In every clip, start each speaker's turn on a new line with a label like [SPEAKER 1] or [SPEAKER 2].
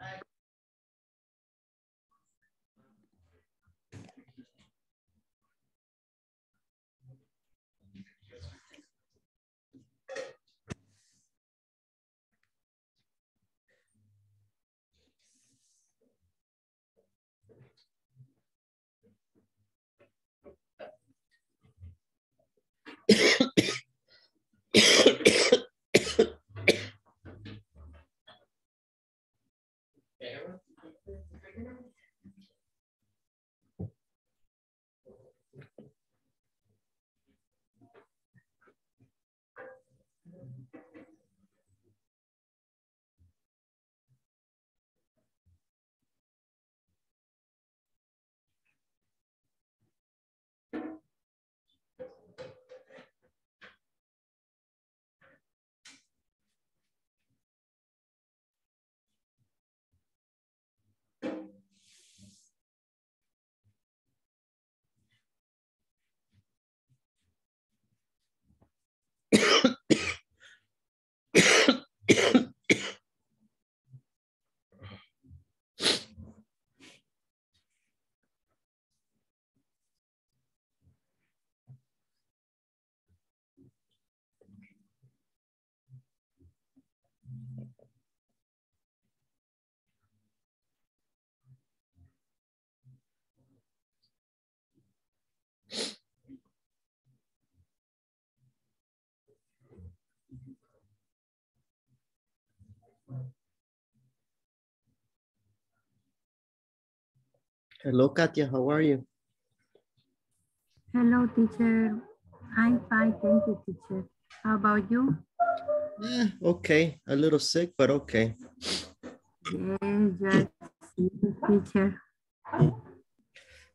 [SPEAKER 1] Aye. Hello, Katia. How are you?
[SPEAKER 2] Hello, teacher. I'm fine, thank you, teacher. How about you?
[SPEAKER 1] Yeah, okay. A little sick, but okay.
[SPEAKER 2] Just teacher.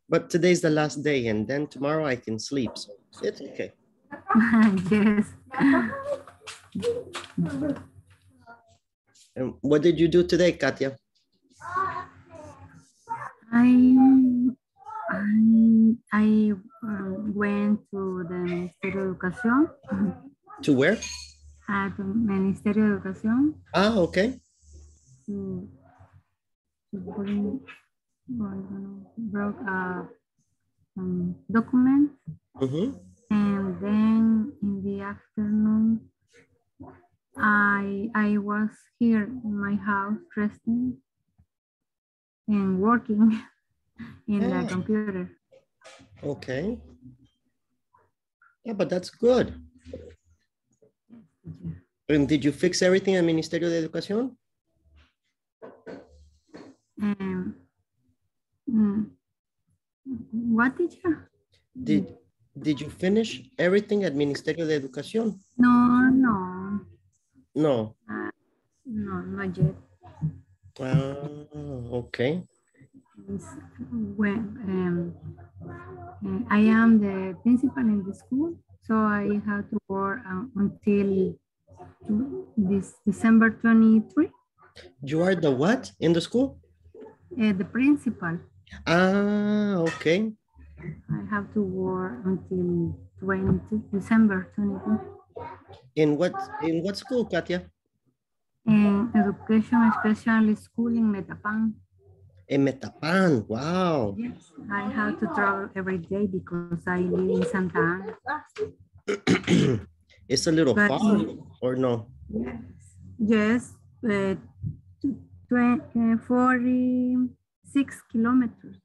[SPEAKER 1] But today's the last day, and then tomorrow I can sleep, so it's okay.
[SPEAKER 2] yes.
[SPEAKER 1] And what did you do today, Katia?
[SPEAKER 2] I I, I uh, went to the Ministerio de Educación,
[SPEAKER 1] To where?
[SPEAKER 2] at the Ministerio de Educación
[SPEAKER 1] Ah, okay.
[SPEAKER 2] to, to bring, well, I don't brought a um, document
[SPEAKER 1] Mhm.
[SPEAKER 2] and then in the afternoon I I was here in my house resting and working in the
[SPEAKER 1] Ah.
[SPEAKER 2] computer.
[SPEAKER 1] Okay. Yeah, but that's good. And did you fix everything at Ministerio de Educación?
[SPEAKER 2] Um, mm, what teacher?
[SPEAKER 1] Did Did you finish everything at Ministerio de Educación?
[SPEAKER 2] No, no,
[SPEAKER 1] No.
[SPEAKER 2] no, not yet.
[SPEAKER 1] Ah, okay.
[SPEAKER 2] When um, uh, I am the principal in the school, so I have to work uh, until this December 23.
[SPEAKER 1] You are the what in the school?
[SPEAKER 2] Uh, the principal,
[SPEAKER 1] Ah, okay.
[SPEAKER 2] I have to work until 20 December 22.
[SPEAKER 1] In what in what school, Katia?
[SPEAKER 2] In education especially school in Metapan.
[SPEAKER 1] In Metapan. Wow.
[SPEAKER 2] Yes, I have to travel every day because I live in Santa Ana.
[SPEAKER 1] it's a little
[SPEAKER 2] But-
[SPEAKER 1] far, or no?
[SPEAKER 2] Yes, yes, uh, tw- uh, 46 kilometers.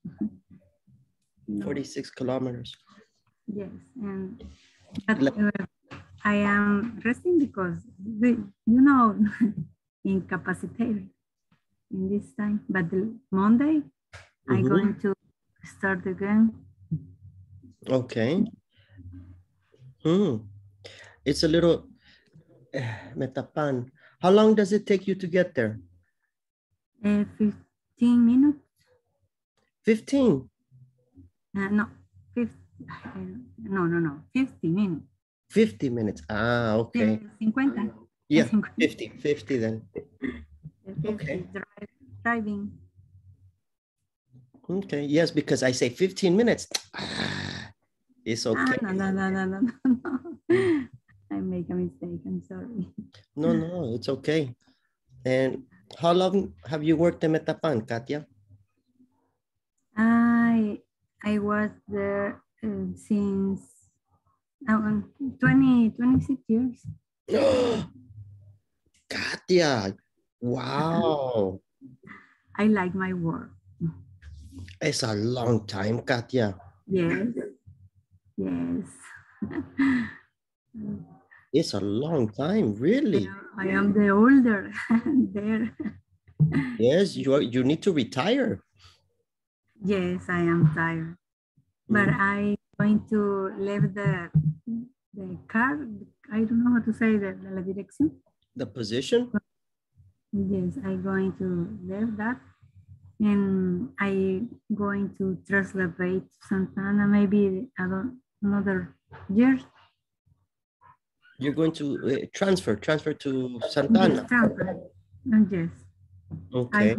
[SPEAKER 2] No,
[SPEAKER 1] 46 kilometers.
[SPEAKER 2] Yes, and but, uh, I am resting because the, you know incapacitated in this time. But Monday I'm
[SPEAKER 1] Mhm.
[SPEAKER 2] going to start again.
[SPEAKER 1] Okay. Hmm. It's a little eh, Metapan. How long does it take you to get there?
[SPEAKER 2] Uh, 15 minutes.
[SPEAKER 1] 15.
[SPEAKER 2] Uh, no, 50, no, no, no, 50 minutes.
[SPEAKER 1] 50 minutes. Ah, okay.
[SPEAKER 2] Eh, 50.
[SPEAKER 1] Yeah,
[SPEAKER 2] 50.
[SPEAKER 1] 50, 50 then. Okay.
[SPEAKER 2] Driving.
[SPEAKER 1] Okay, yes, because I say 15 minutes. Ah, It's
[SPEAKER 2] Ah,
[SPEAKER 1] okay.
[SPEAKER 2] no, no, no, no, no, no, no. I make a mistake. I'm sorry.
[SPEAKER 1] No, no, it's okay. And How long have you worked in Metapan, Katia?
[SPEAKER 2] I I was there uh, since uh, 20, 26 years.
[SPEAKER 1] Katia, wow.
[SPEAKER 2] I like my work.
[SPEAKER 1] It's a long time, Katia.
[SPEAKER 2] Yes. Yes.
[SPEAKER 1] It's a long time, really.
[SPEAKER 2] I am the older there.
[SPEAKER 1] Yes, you are, you need to retire.
[SPEAKER 2] Yes, I am tired. But
[SPEAKER 1] Mm.
[SPEAKER 2] I going to leave the the car. I don't know how to say the, la dirección.
[SPEAKER 1] The position?
[SPEAKER 2] Yes, I'm going to leave that. And I going to translate Santa Ana maybe another year.
[SPEAKER 1] You're going to uh, transfer, transfer to
[SPEAKER 2] Yes,
[SPEAKER 1] Santa Ana.
[SPEAKER 2] transfer. Uh, Yes.
[SPEAKER 1] Okay,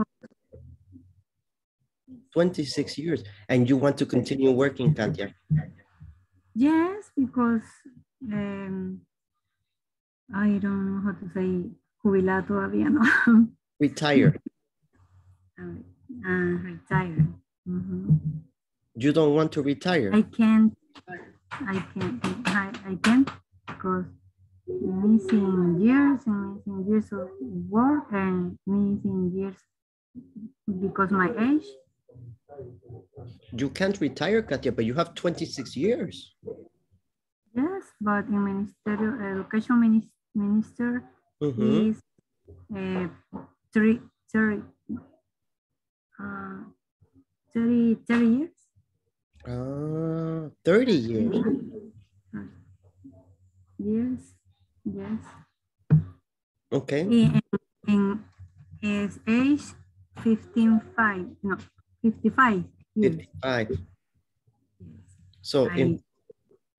[SPEAKER 1] 26 years. And you want to continue working, Katia?
[SPEAKER 2] Yes, because um, I don't know how to say jubilado todavía, no.
[SPEAKER 1] Retire.
[SPEAKER 2] uh, retired. Mhm.
[SPEAKER 1] You don't want to retire.
[SPEAKER 2] I can't, I can't, I, I can't because missing years and missing years of work and missing years because my age.
[SPEAKER 1] You can't retire, Katia, but you have 26 years.
[SPEAKER 2] Yes, but in ministerial education minis- minister
[SPEAKER 1] Mhm.
[SPEAKER 2] is uh, three, 30, uh, 30, 30 years.
[SPEAKER 1] Ah, 30 years.
[SPEAKER 2] Yes, yes.
[SPEAKER 1] Okay.
[SPEAKER 2] In, in his age 15, 5, no, 55 years.
[SPEAKER 1] 55. So
[SPEAKER 2] I,
[SPEAKER 1] in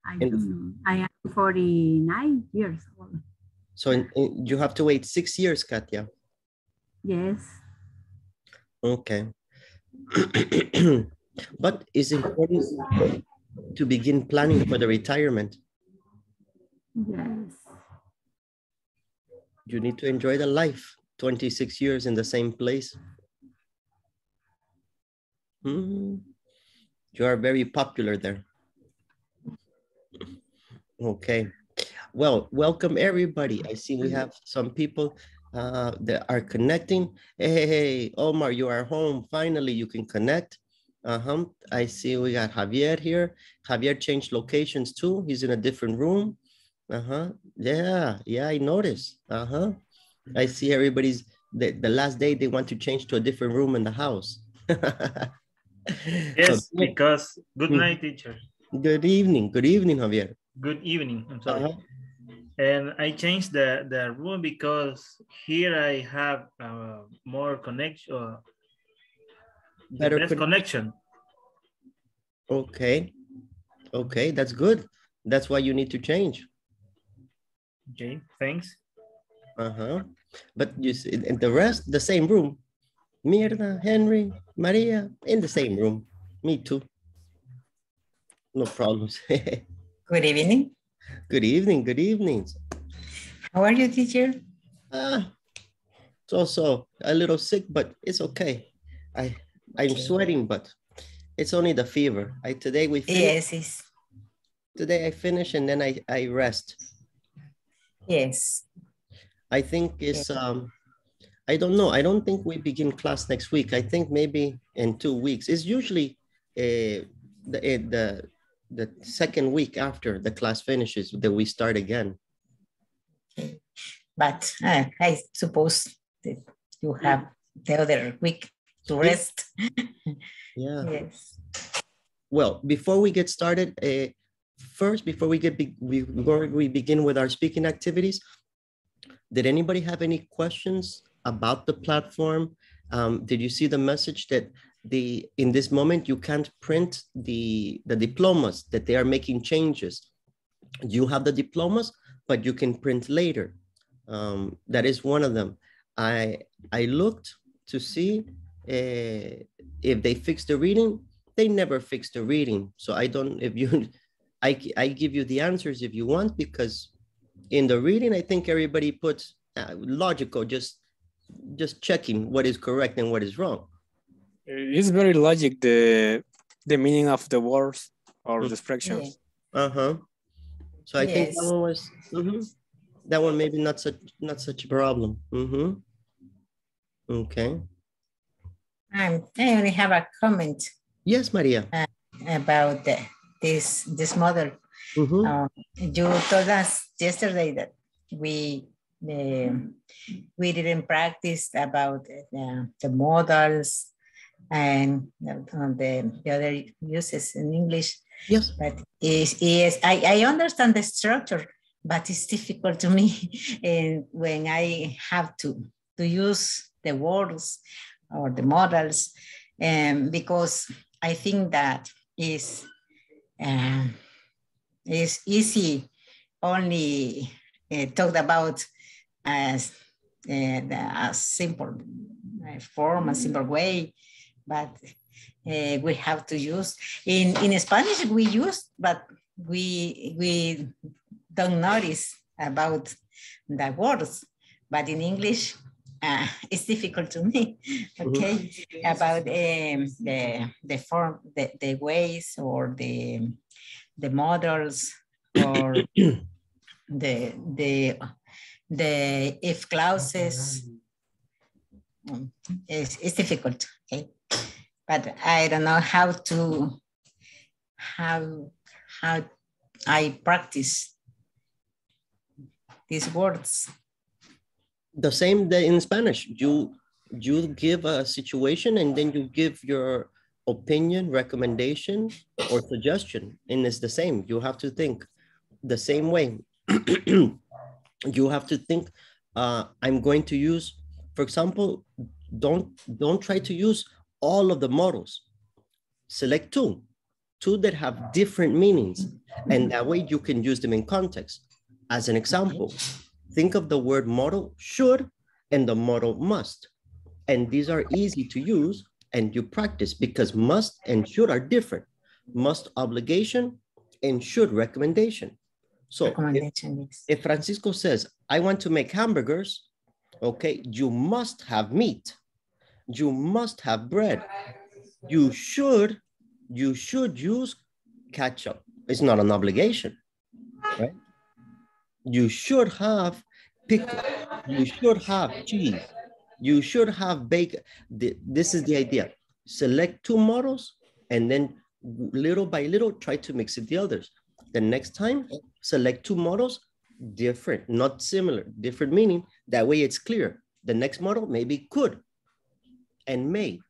[SPEAKER 2] I
[SPEAKER 1] in-
[SPEAKER 2] don't know. I am 49 years old.
[SPEAKER 1] so in, in- you have to wait six years, Katia.
[SPEAKER 2] Yes.
[SPEAKER 1] Okay. but it's important to begin planning for the retirement.
[SPEAKER 2] Yes.
[SPEAKER 1] You need to enjoy the life. 26 years in the same place. Hmm. You are very popular there. Okay. Well, welcome everybody. I see we have some people uh, that are connecting. Hey, hey, hey, Omar, you are home. Finally, you can connect. Uh-huh. I see we got Javier here. Javier changed locations too. He's in a different room. Uh-huh. Yeah, yeah, I noticed. Uh-huh. I see everybody's the, the last day they want to change to a different room in the house.
[SPEAKER 3] Yes, because good
[SPEAKER 1] Mm.
[SPEAKER 3] night, teacher.
[SPEAKER 1] Good evening. Good evening, Javier.
[SPEAKER 3] Good evening. I'm sorry.
[SPEAKER 1] Uh-huh.
[SPEAKER 3] And I changed the, the room because here I have uh, more connection, uh,
[SPEAKER 1] Better con-
[SPEAKER 3] connection.
[SPEAKER 1] Okay. Okay, that's good. That's why you need to change.
[SPEAKER 3] Okay, thanks.
[SPEAKER 1] Uh-huh. But you see, and the rest, the same room. Mirna, Henry, Maria, in the same room. Me too. No problems.
[SPEAKER 4] Good evening.
[SPEAKER 1] good evening, good evenings.
[SPEAKER 4] How are you, teacher?
[SPEAKER 1] Ah, it's also a little sick, but it's okay. I I'm
[SPEAKER 4] Okay.
[SPEAKER 1] sweating, but it's only the fever. I today we finish,
[SPEAKER 4] Yes, yes.
[SPEAKER 1] today I finish and then I I rest.
[SPEAKER 4] Yes.
[SPEAKER 1] I think it's um I don't know. I don't think we begin class next week. I think maybe in two weeks. It's usually uh, the eh, the the second week after the class finishes that we start again.
[SPEAKER 4] But uh, I suppose that you have the other week to rest.
[SPEAKER 1] Yeah.
[SPEAKER 4] Yes.
[SPEAKER 1] Well, before we get started, uh, first, before we get be- before we begin with our speaking activities, did anybody have any questions about the platform? Um, did you see the message that the in this moment you can't print the the diplomas that they are making changes? You have the diplomas, but you can print later. Um, that is one of them. I I looked to see uh, if they fixed the reading they never fix the reading. So I don't, if you, I, I give you the answers if you want, because in the reading, I think everybody puts uh, logical, just just checking what is correct and what is wrong.
[SPEAKER 5] It's very logic the the meaning of the words or
[SPEAKER 1] Mm.
[SPEAKER 5] the expressions.
[SPEAKER 1] Uh-huh. So I think that one was mhm. that one maybe not such not such a problem. Mm-hmm. Okay.
[SPEAKER 4] Um, I only have a comment
[SPEAKER 1] Yes, Maria.
[SPEAKER 4] about the, this this model.
[SPEAKER 1] Mhm.
[SPEAKER 4] Uh, you told us yesterday that we um, we didn't practice about the, the models and the, the, the other uses in English,
[SPEAKER 1] Yes.
[SPEAKER 4] but is is I, I understand the structure, but it's difficult to me and when I have to to use the words or the models, um, because I think that is um, is easy only uh, talked about as uh, a simple uh, form, a simple way, but uh, we have to use. In in Spanish we use, but we we don't notice about the words, but in English. Uh, it's difficult to me, okay, about um, the the form, the, the ways or the the models or the the the if clauses um, it's, it's difficult okay but i don't know how to how how i practice these words
[SPEAKER 1] The same day in Spanish. You you give a situation and then you give your opinion, recommendation, or suggestion. And it's the same. You have to think the same way. you have to think, uh, I'm going to use, for example, don't don't try to use all of the models. Select two, two that have different meanings. And that way you can use them in context. As an example, think of the word model should and the model must. And these are easy to use and you practice because must and should are different. Must obligation and should recommendation. So if, if Francisco says, I want to make hamburgers, okay, you must have meat. You must have bread. You should, you should use ketchup. It's not an obligation, right? You should have pickle. You should have cheese. You should have bacon. This is the idea. Select two models and then little by little try to mix it the others. The next time, select two models, different, not similar, different meaning. That way it's clear. The next model maybe could and may.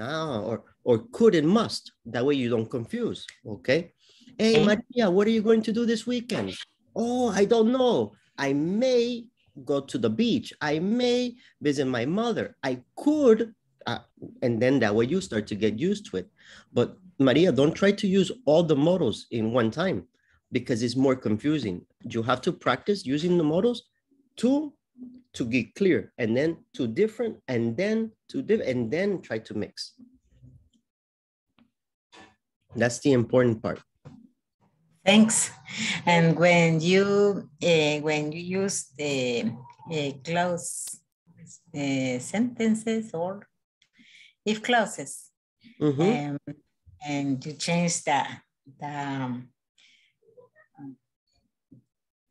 [SPEAKER 1] Ah, or, or could and must. That way you don't confuse, okay? Hey, Maria, what are you going to do this weekend? Oh, I don't know. I may go to the beach. I may visit my mother. I could, uh, and then that way you start to get used to it. But Maria, don't try to use all the models in one time because it's more confusing. You have to practice using the models two to get clear, and then two different, and then two different, and then try to mix. That's the important part.
[SPEAKER 4] Thanks. And when you uh, when you use the uh, clause uh, sentences or if clauses,
[SPEAKER 1] Mhm.
[SPEAKER 4] um, and you change the the, um,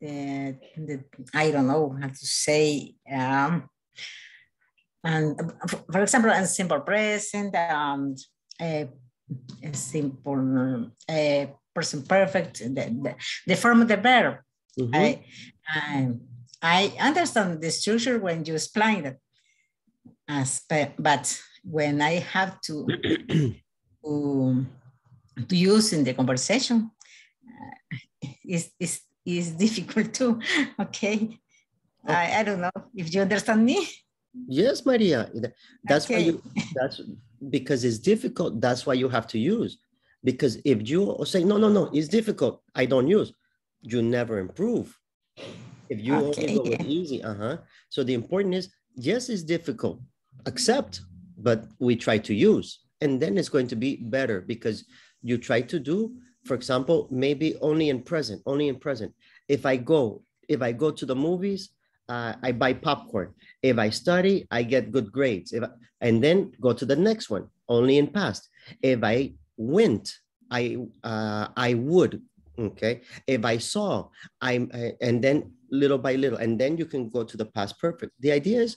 [SPEAKER 4] the, the I don't know how to say um, and for- example, a simple present, um, a, a simple uh, person perfect, the, the, the form of the verb.
[SPEAKER 1] Mhm.
[SPEAKER 4] I, I, I understand the structure when you explain it, as, but, when I have to, to, to use in the conversation, uh, it's, it's, it's difficult too, okay? I, I don't know if you understand me.
[SPEAKER 1] Yes, Maria. Th- That's why you, that's because it's difficult. That's why you have to use. Because if you say, no, no, no, it's difficult, I don't use, you never improve. If you
[SPEAKER 4] Okay.
[SPEAKER 1] only go with easy, uh-huh. So the important is, yes, it's difficult, accept, but we try to use. And then it's going to be better because you try to do, for example, maybe only in present, only in present. If I go, if I go to the movies, uh, I buy popcorn. If I study, I get good grades. If I, and then go to the next one, only in past. If I went, I uh, I would. Okay. If I saw, I'm, and then little by little, and then you can go to the past perfect. The idea is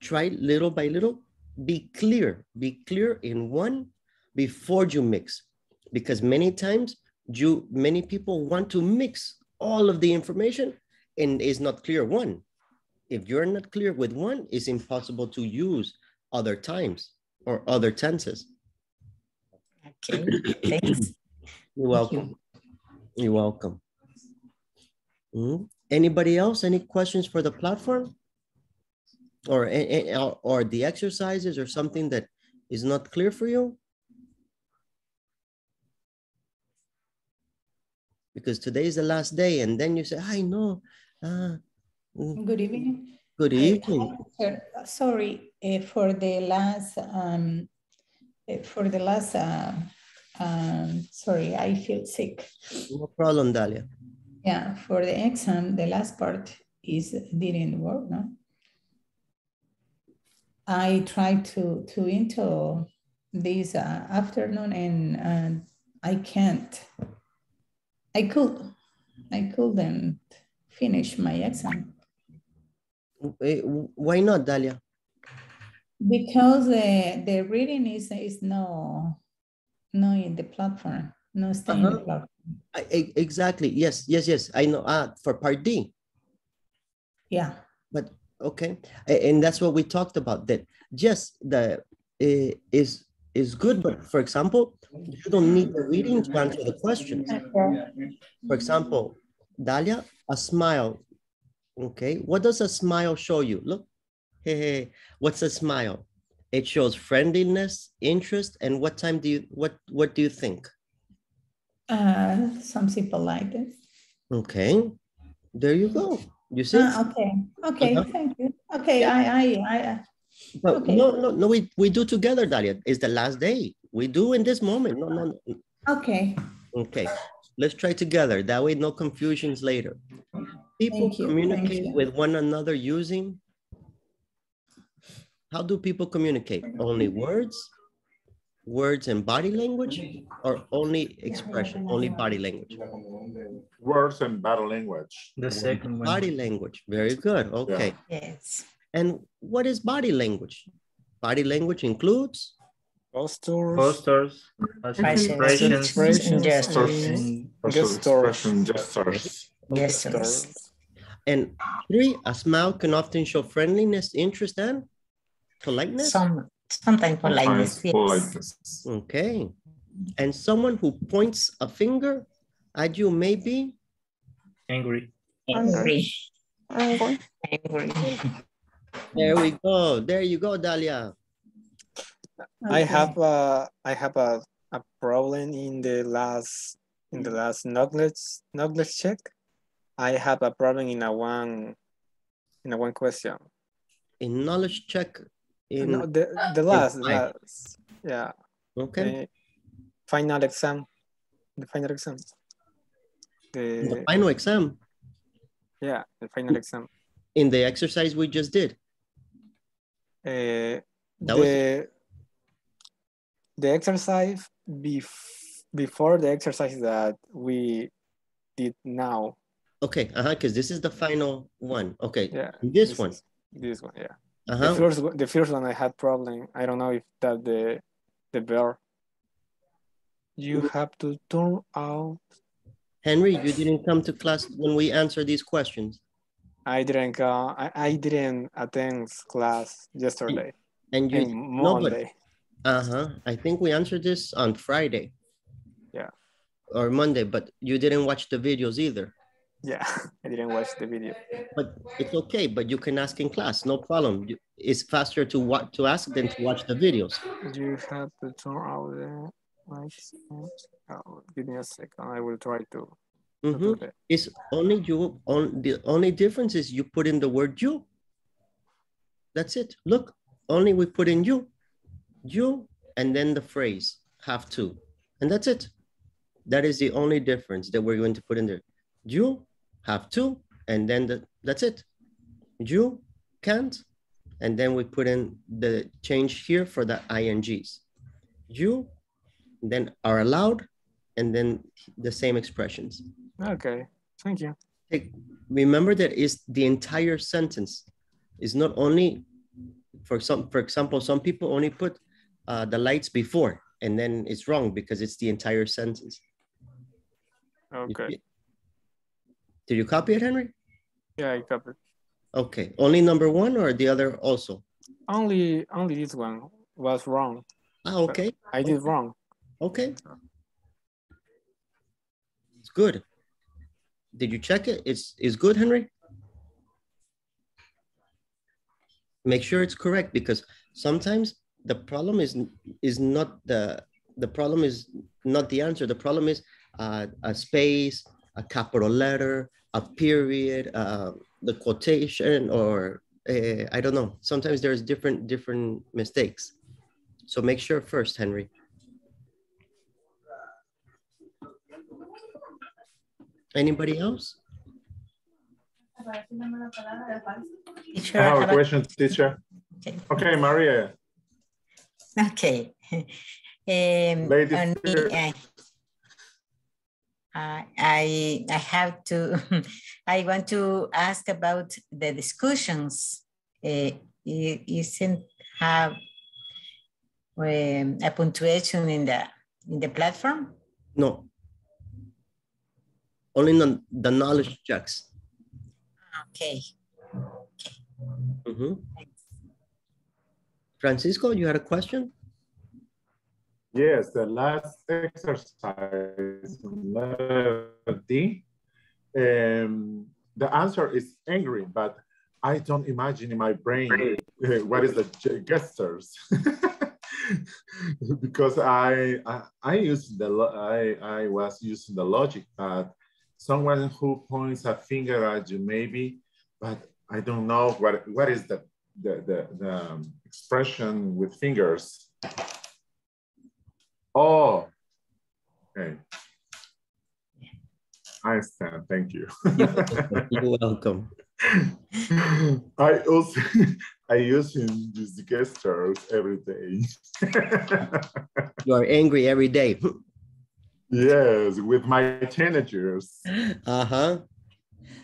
[SPEAKER 1] try little by little, be clear, be clear in one before you mix, because many times you many people want to mix all of the information and is not clear one. If you're not clear with one, it's impossible to use other times or other tenses.
[SPEAKER 4] Okay, thanks.
[SPEAKER 1] You're welcome. You. You're welcome. Mm. Anybody else? Any questions for the platform? Or, or, or the exercises or something that is not clear for you? Because today is the last day and then you say, I know. Uh,
[SPEAKER 6] Good evening.
[SPEAKER 1] Good evening.
[SPEAKER 6] Uh, sorry uh, for the last, um, for the last, uh, um, sorry, I feel sick.
[SPEAKER 1] No problem, Dalia.
[SPEAKER 6] Yeah, for the exam, the last part is didn't work, no? I tried to to into this uh, afternoon and I can't. I could, I couldn't finish my exam.
[SPEAKER 1] Eh, why not, Dalia?
[SPEAKER 6] Because uh, the reading is is no, no in the platform, no staying uh -huh. in the
[SPEAKER 1] Uh-huh.
[SPEAKER 6] platform.
[SPEAKER 1] I, exactly. Yes, yes, yes. I know. Ah, for part D.
[SPEAKER 6] Yeah.
[SPEAKER 1] But okay, and that's what we talked about. That just the uh, is is good, but for example, you don't need the reading to answer the questions. For example, Dalia, a smile. Okay, what does a smile show you? Look, hey, hey, what's a smile? It shows friendliness, interest, and what time do you what what do you think?
[SPEAKER 6] Uh, something polite.
[SPEAKER 1] Okay, there you go. You see?
[SPEAKER 6] Ah, okay, okay, uh -huh. thank you. Okay, I, I, I.
[SPEAKER 1] But okay. no, no, no. We we do together, Dalia. It's the last day. We do in this moment. No, no. no.
[SPEAKER 6] Okay.
[SPEAKER 1] Okay. Let's try together. That way, no confusions later. People communicate with one another using. How do people communicate? Only words, words and body language, or only expression, only body language?
[SPEAKER 7] Words and body language.
[SPEAKER 3] The second one.
[SPEAKER 1] Body language. Very good. Okay.
[SPEAKER 4] Yes.
[SPEAKER 1] And what is body language? Body language includes
[SPEAKER 5] postures,
[SPEAKER 3] postures, expressions,
[SPEAKER 4] expressions, gestures,
[SPEAKER 3] and
[SPEAKER 7] gestures.
[SPEAKER 4] Gestures.
[SPEAKER 1] And three, a smile can often show friendliness, interest, and politeness.
[SPEAKER 4] Some sometimes politeness. Yes.
[SPEAKER 7] politeness.
[SPEAKER 1] Okay. And someone who points a finger at you may be
[SPEAKER 3] angry.
[SPEAKER 4] Angry. Angry.
[SPEAKER 1] There we go. There you go, Dalia.
[SPEAKER 5] I have a I have a, a problem in the last in the last knowledge knowledge check. I have a problem in a one in a one question.
[SPEAKER 1] In knowledge check in
[SPEAKER 5] no, the the last, last yeah.
[SPEAKER 1] Okay.
[SPEAKER 5] The final exam. The final exam. The,
[SPEAKER 1] the final exam.
[SPEAKER 5] Yeah, the final exam.
[SPEAKER 1] In the exercise we just did.
[SPEAKER 5] Uh, the the exercise bef before the exercise that we did now.
[SPEAKER 1] Okay, uh-huh, because this is the final one. Okay,
[SPEAKER 5] yeah,
[SPEAKER 1] this, this one.
[SPEAKER 5] This one, yeah.
[SPEAKER 1] Uh-huh.
[SPEAKER 5] The first, the first one I had problem. I don't know if that the the bear. You have to turn out.
[SPEAKER 1] Henry, you didn't come to class when we answered these questions.
[SPEAKER 5] I didn't go. I, I didn't attend class yesterday.
[SPEAKER 1] And you
[SPEAKER 5] Monday.
[SPEAKER 1] No, uh-huh. I think we answered this on Friday.
[SPEAKER 5] Yeah.
[SPEAKER 1] Or Monday, but you didn't watch the videos either.
[SPEAKER 5] Yeah, I didn't watch the video.
[SPEAKER 1] But it's okay, but you can ask in class, no problem. It's faster to what to ask than to watch the videos.
[SPEAKER 5] You have to turn out the lights. Oh, give me a second. I will try to.
[SPEAKER 1] Mm -hmm. It's only you. On the only difference is you put in the word you. That's it. Look, only we put in you, you, and then the phrase have to, and that's it. That is the only difference that we're going to put in there. You have to, and then the, that's it. You can't. And then we put in the change here for the INGs. You then are allowed and then the same expressions.
[SPEAKER 5] Okay, thank you.
[SPEAKER 1] Remember that is the entire sentence. Is not only, for some, for example, some people only put uh, the lights before and then it's wrong because it's the entire sentence.
[SPEAKER 5] Okay.
[SPEAKER 1] Did you copy it, Henry?
[SPEAKER 5] Yeah, I copied.
[SPEAKER 1] Okay, only number one or the other also?
[SPEAKER 5] Only only this one was wrong.
[SPEAKER 1] Ah, okay.
[SPEAKER 5] I did wrong.
[SPEAKER 1] Okay. It's good. Did you check it? It's, is good, Henry? Make sure it's correct because sometimes the problem is, is not the, the problem is not the answer. The problem is uh, a space, a capital letter, a period, uh, the quotation, or uh, I don't know. Sometimes there's different different mistakes. So make sure first, Henry. Anybody else?
[SPEAKER 7] I have a question, teacher.
[SPEAKER 4] Okay.
[SPEAKER 7] Okay, Maria.
[SPEAKER 4] Okay. Um,
[SPEAKER 7] Ladies
[SPEAKER 4] on me,
[SPEAKER 7] first.
[SPEAKER 4] I, I, I I have to, I want to ask about the discussions. Uh, you, you not have um, a punctuation in the in the platform?
[SPEAKER 1] No. Only the, the knowledge checks.
[SPEAKER 4] Okay.
[SPEAKER 1] Mhm. Francisco, you had a question?
[SPEAKER 7] Yes, the last exercise, letter D, um, the answer is angry, but I don't imagine in my brain uh, what is the ge- gestures. because I, I I use the I I was using the logic, but someone who points a finger at you maybe, but I don't know what what is the the the, the um, expression with fingers. Oh, okay. I understand. Thank you.
[SPEAKER 1] You're welcome.
[SPEAKER 7] I also I use him these gestures every day.
[SPEAKER 1] You are angry every day.
[SPEAKER 7] Yes, with my teenagers.
[SPEAKER 1] Uh-huh.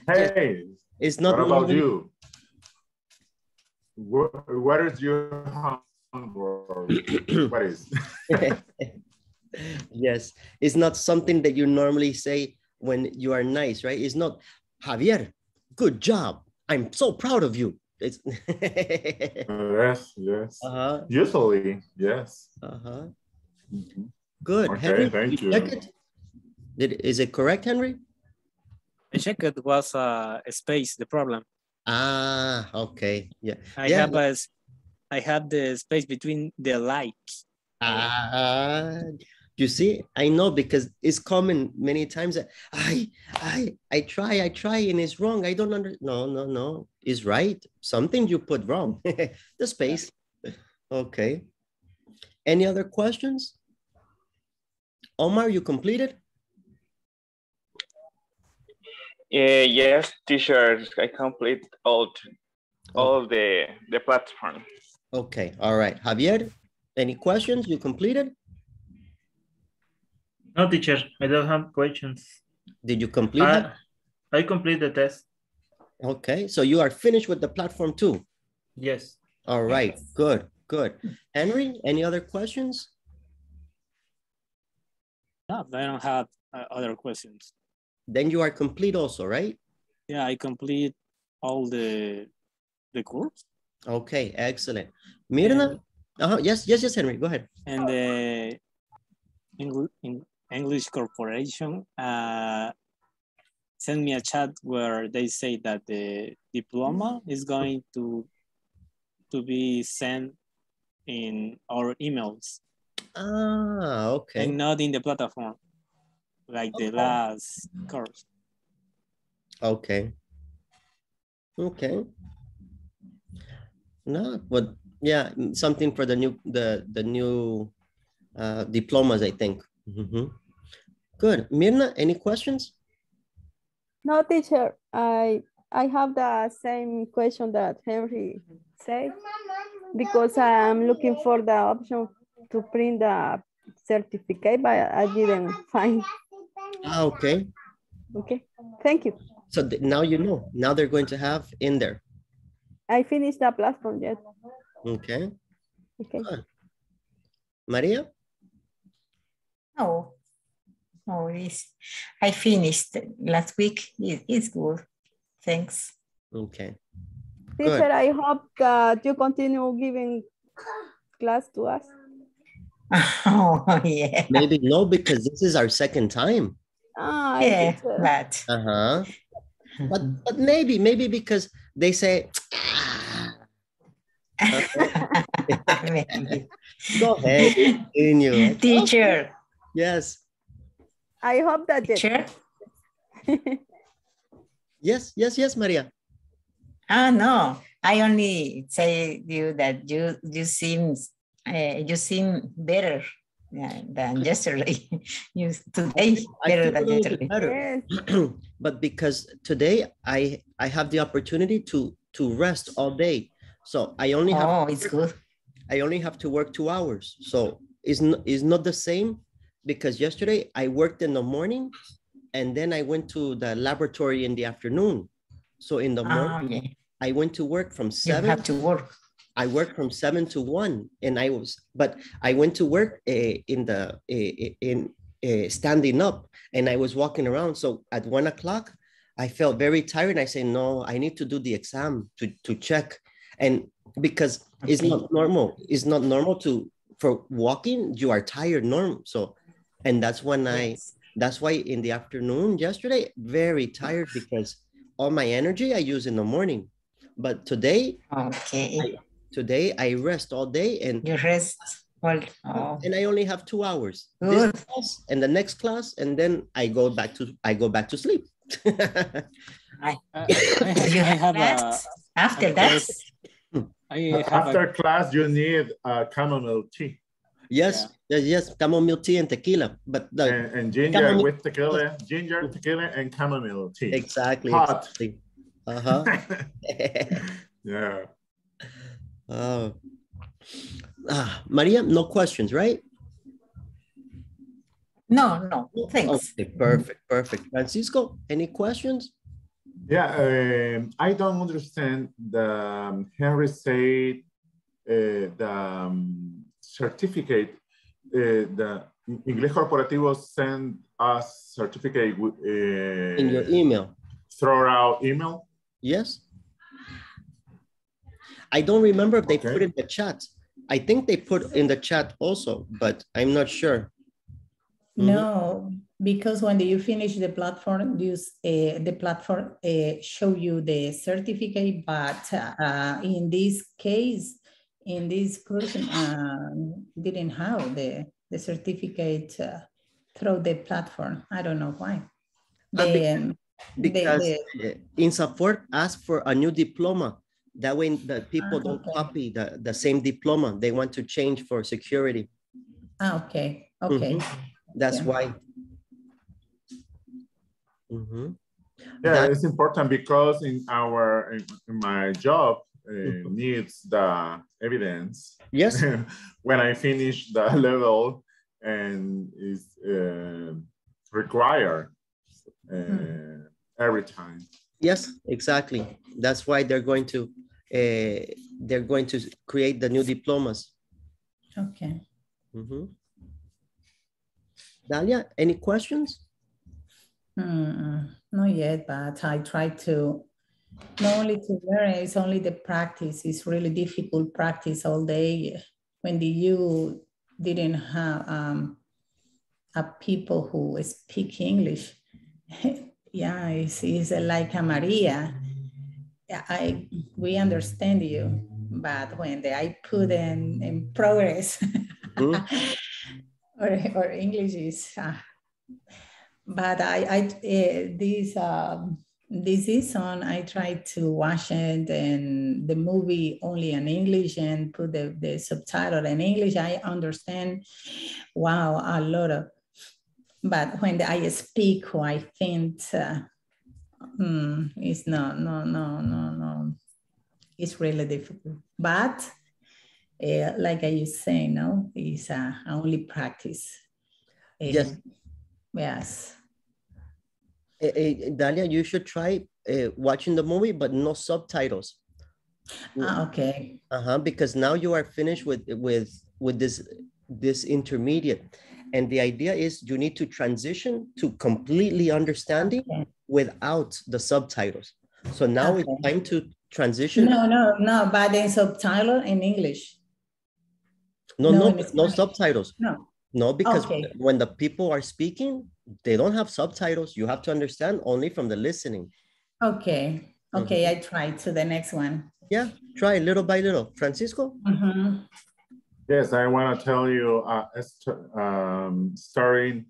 [SPEAKER 7] Hey,
[SPEAKER 1] It's not
[SPEAKER 7] what about you? What, what is your homework? what is?
[SPEAKER 1] yes, it's not something that you normally say when you are nice, right? It's not, Javier, good job. I'm so proud of you. It's
[SPEAKER 7] yes, yes.
[SPEAKER 1] uh-huh,
[SPEAKER 7] Usually, yes.
[SPEAKER 1] uh-huh.
[SPEAKER 7] Mhm.
[SPEAKER 1] Good.
[SPEAKER 7] Okay,
[SPEAKER 1] Henry,
[SPEAKER 7] thank
[SPEAKER 1] did check
[SPEAKER 7] you.
[SPEAKER 1] it? Did, is it correct, Henry?
[SPEAKER 5] I checked it was uh, a space, the problem.
[SPEAKER 1] Ah, okay. Yeah.
[SPEAKER 5] I
[SPEAKER 1] Yeah.
[SPEAKER 5] have a, s- I have the space between the lights.
[SPEAKER 1] Ah, you see, I know because it's common many times that I, I, I try, I try, and it's wrong. I don't under. No, no, no. It's right. Something you put wrong. the space. Okay. Any other questions? Omar, you completed?
[SPEAKER 8] Uh, yes, teachers, I complete all t- all the the platform.
[SPEAKER 1] Okay. All right. Javier, any questions? You completed?
[SPEAKER 3] No, teacher, I don't have questions.
[SPEAKER 1] Did you complete?
[SPEAKER 3] I,
[SPEAKER 1] it?
[SPEAKER 3] I complete the test.
[SPEAKER 1] Okay. So you are finished with the platform too.
[SPEAKER 3] Yes.
[SPEAKER 1] All right, good, good. Henry, any other questions?
[SPEAKER 5] No, I don't have uh, other questions.
[SPEAKER 1] Then you are complete also, right?
[SPEAKER 5] Yeah, I complete all the the course
[SPEAKER 1] Okay, excellent. Mirna? Uh-huh, yes, yes, yes, Henry, go ahead.
[SPEAKER 5] and the English, English Corporation uh, sent me a chat where they say that the diploma is going to to be sent in our emails
[SPEAKER 1] Ah, okay.
[SPEAKER 5] and not in the platform like the last course.
[SPEAKER 1] Okay. Okay. No, but yeah, mm, something for the new the the new uh diplomas, I think. Mhm. Good. Mirna, any questions?
[SPEAKER 9] No, teacher, I I have the same question that Henry said because I'm looking for the option to print the certificate, but I didn't find.
[SPEAKER 1] Ah, okay.
[SPEAKER 9] Okay, thank you.
[SPEAKER 1] So now you know. Now they're going to have in there.
[SPEAKER 9] I finished the platform yet.
[SPEAKER 1] Okay.
[SPEAKER 9] Okay.
[SPEAKER 1] Good. Maria?
[SPEAKER 4] Oh, oh, it's, I finished last week. It, it's good. Thanks.
[SPEAKER 1] Okay.
[SPEAKER 9] Teacher, I hope that you continue giving class to us.
[SPEAKER 4] Oh, yeah.
[SPEAKER 1] Maybe no, because this is our second time.
[SPEAKER 9] Ah,
[SPEAKER 4] Yeah, but
[SPEAKER 1] Uh-huh. But but maybe, maybe because they say,
[SPEAKER 4] Maybe.
[SPEAKER 1] go ahead, continue.
[SPEAKER 4] teacher,
[SPEAKER 1] Yes.
[SPEAKER 9] I hope that you-
[SPEAKER 4] teacher.
[SPEAKER 1] Yes, yes, yes, Maria.
[SPEAKER 4] Ah, no, I only say you that you you seem uh, you seem better yeah, than yesterday. you today better than yesterday.
[SPEAKER 1] better.
[SPEAKER 9] Yes.
[SPEAKER 1] but because today I I have the opportunity to to rest all day. So I only have
[SPEAKER 4] Oh, it's good.
[SPEAKER 1] I only have to work two hours. So it's not, it's not the same because yesterday I worked in the morning and then I went to the laboratory in the afternoon. So in the
[SPEAKER 4] Ah,
[SPEAKER 1] morning,
[SPEAKER 4] yeah.
[SPEAKER 1] I went to work from
[SPEAKER 4] You
[SPEAKER 1] seven.
[SPEAKER 4] have to work.
[SPEAKER 1] I worked from seven to one and I was, but I went to work uh, in the, uh, in uh, standing up and I was walking around. So at one o'clock, I felt very tired. I said, no, I need to do the exam to, to check. And because it's not normal, it's not normal to, for walking, you are tired norm. So, and that's when I, that's why in the afternoon yesterday, very tired because all my energy I use in the morning. But today,
[SPEAKER 4] Okay.
[SPEAKER 1] Today I rest all day and
[SPEAKER 4] You rest. Well, oh,
[SPEAKER 1] and I only have two hours. This
[SPEAKER 4] Good.
[SPEAKER 1] class and the next class, and then I go back to I go back to sleep.
[SPEAKER 5] I, I have, I
[SPEAKER 4] have
[SPEAKER 5] have a,
[SPEAKER 4] after
[SPEAKER 5] a
[SPEAKER 4] that.
[SPEAKER 5] question. I have
[SPEAKER 7] After
[SPEAKER 5] a,
[SPEAKER 7] class, you need uh, chamomile tea
[SPEAKER 1] yes, yes, yes, chamomile tea and tequila. But the,
[SPEAKER 7] and, and ginger
[SPEAKER 1] Chamomile-
[SPEAKER 7] with tequila, ginger, tequila, and chamomile tea.
[SPEAKER 1] exactly.
[SPEAKER 7] Hot.
[SPEAKER 1] exactly. Uh-huh.
[SPEAKER 7] yeah.
[SPEAKER 1] Oh. Ah, Maria, no questions, right?
[SPEAKER 4] No, no, thanks.
[SPEAKER 1] Okay, perfect, perfect. Francisco, any questions?
[SPEAKER 7] Yeah, um, I don't understand the um, Henry said uh, the um, certificate, uh, the Inglés Corporativo send us certificate uh,
[SPEAKER 1] In your email.
[SPEAKER 7] throw out email.
[SPEAKER 1] Yes. I don't remember if they
[SPEAKER 7] Okay.
[SPEAKER 1] put in the chat. I think they put in the chat also, but I'm not sure. Mhm.
[SPEAKER 6] No, because when you finish the platform, use uh, the platform uh, show you the certificate, but uh, in this case, in this person um, didn't have the the certificate uh, through the platform. I don't know why.
[SPEAKER 1] Uh, be-
[SPEAKER 6] The, um, the-
[SPEAKER 1] Because
[SPEAKER 6] the-
[SPEAKER 1] uh, in support, ask for a new diploma. That way the people
[SPEAKER 6] Ah,
[SPEAKER 1] don't copy the, the same diploma. They want to change for security.
[SPEAKER 6] ah, okay, okay.
[SPEAKER 1] Mhm. That's
[SPEAKER 6] Yeah.
[SPEAKER 1] why. Mhm.
[SPEAKER 7] Yeah,
[SPEAKER 1] That-
[SPEAKER 7] it's important because in our in, in my job uh, needs the evidence
[SPEAKER 1] Yes,
[SPEAKER 7] when I finish the level and is uh, required uh, every time.
[SPEAKER 1] yes, exactly. That's why they're going to, they're going to create the new diplomas.
[SPEAKER 6] Okay.
[SPEAKER 1] Mhm. Dalia, any questions?
[SPEAKER 6] Hmm, not yet, but I try to not only to learn, it's only the practice. It's really difficult practice all day when the, you didn't have um, a people who speak English. yeah, it's, it's like a Maria. Yeah, I we understand you, but when the, I put in, in progress,
[SPEAKER 1] Mhm.
[SPEAKER 6] or, or English is uh, but I, I uh, this um, this season I tried to watch it and the movie only in English and put the, the subtitle in English. I understand, wow, a lot of. But when I speak, I think uh, mm, it's no, no, no, no, no. It's really difficult. But uh, like I used to say, no, it's uh, only practice. Uh,
[SPEAKER 1] Yes.
[SPEAKER 6] Yes.
[SPEAKER 1] Eh, eh, Dalia, you should try uh, watching the movie, but no subtitles.
[SPEAKER 6] Ah, okay.
[SPEAKER 1] Uh-huh, because now you are finished with with with this this intermediate. And the idea is you need to transition to completely understanding
[SPEAKER 6] Okay.
[SPEAKER 1] Without the subtitles. So now it's time to transition.
[SPEAKER 6] No, no, no, but then subtitle in English.
[SPEAKER 1] No,
[SPEAKER 6] no,
[SPEAKER 1] no, no subtitles.
[SPEAKER 6] No.
[SPEAKER 1] No, because
[SPEAKER 6] Okay.
[SPEAKER 1] when the people are speaking, they don't have subtitles. You have to understand only from the listening.
[SPEAKER 6] Okay. Okay,
[SPEAKER 1] Mm-hmm.
[SPEAKER 6] I try to the next one.
[SPEAKER 1] Yeah, try little by little. Francisco?
[SPEAKER 6] Mhm.
[SPEAKER 7] Yes, I want to tell you uh, a st- um, story,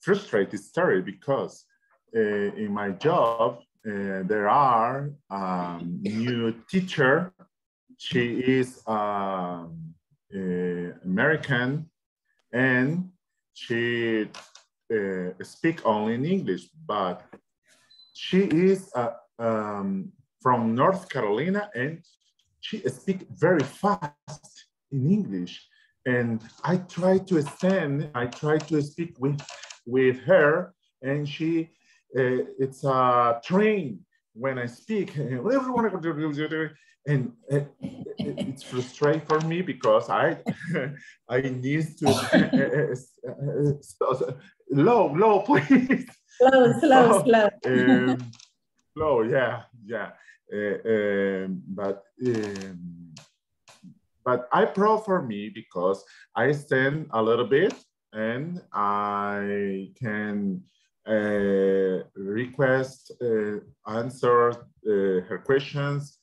[SPEAKER 7] frustrated story, because uh, in my job, uh, there are um, new teacher. She is um, uh, American and she uh, speak only in English, but she is uh, um, from North Carolina and she speak very fast in English. And I try to stand, I try to speak with, with her and she, uh, it's a train when I speak. Everyone and uh, it's frustrating for me because I, I need to, uh, uh, uh, low, low, please.
[SPEAKER 6] Slow, slow,
[SPEAKER 7] Oh,
[SPEAKER 6] slow.
[SPEAKER 7] um, slow, yeah, yeah. Uh, um, but um, but I proud for me because I stand a little bit and I can uh, request uh, answer uh, her questions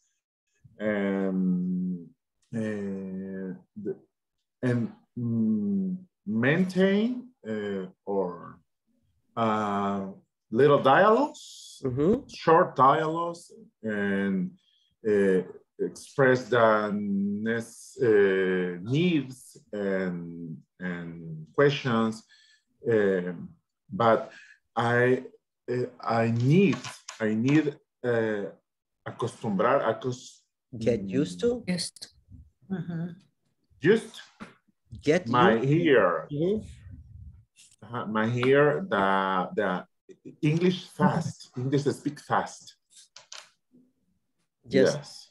[SPEAKER 7] and uh, the- and mm, maintain uh, or uh, little dialogues,
[SPEAKER 1] Mm-hmm.
[SPEAKER 7] short dialogues, and uh, express the uh, needs and, and questions. Um, but I, uh, I need, I need uh, acostumbrar, acos-
[SPEAKER 1] Get used to,
[SPEAKER 4] Just
[SPEAKER 6] Mhm.
[SPEAKER 7] just
[SPEAKER 1] get
[SPEAKER 7] my
[SPEAKER 1] used
[SPEAKER 7] ear, uh, my ear, the, the English fast, English speak fast.
[SPEAKER 1] Yes.
[SPEAKER 7] Yes.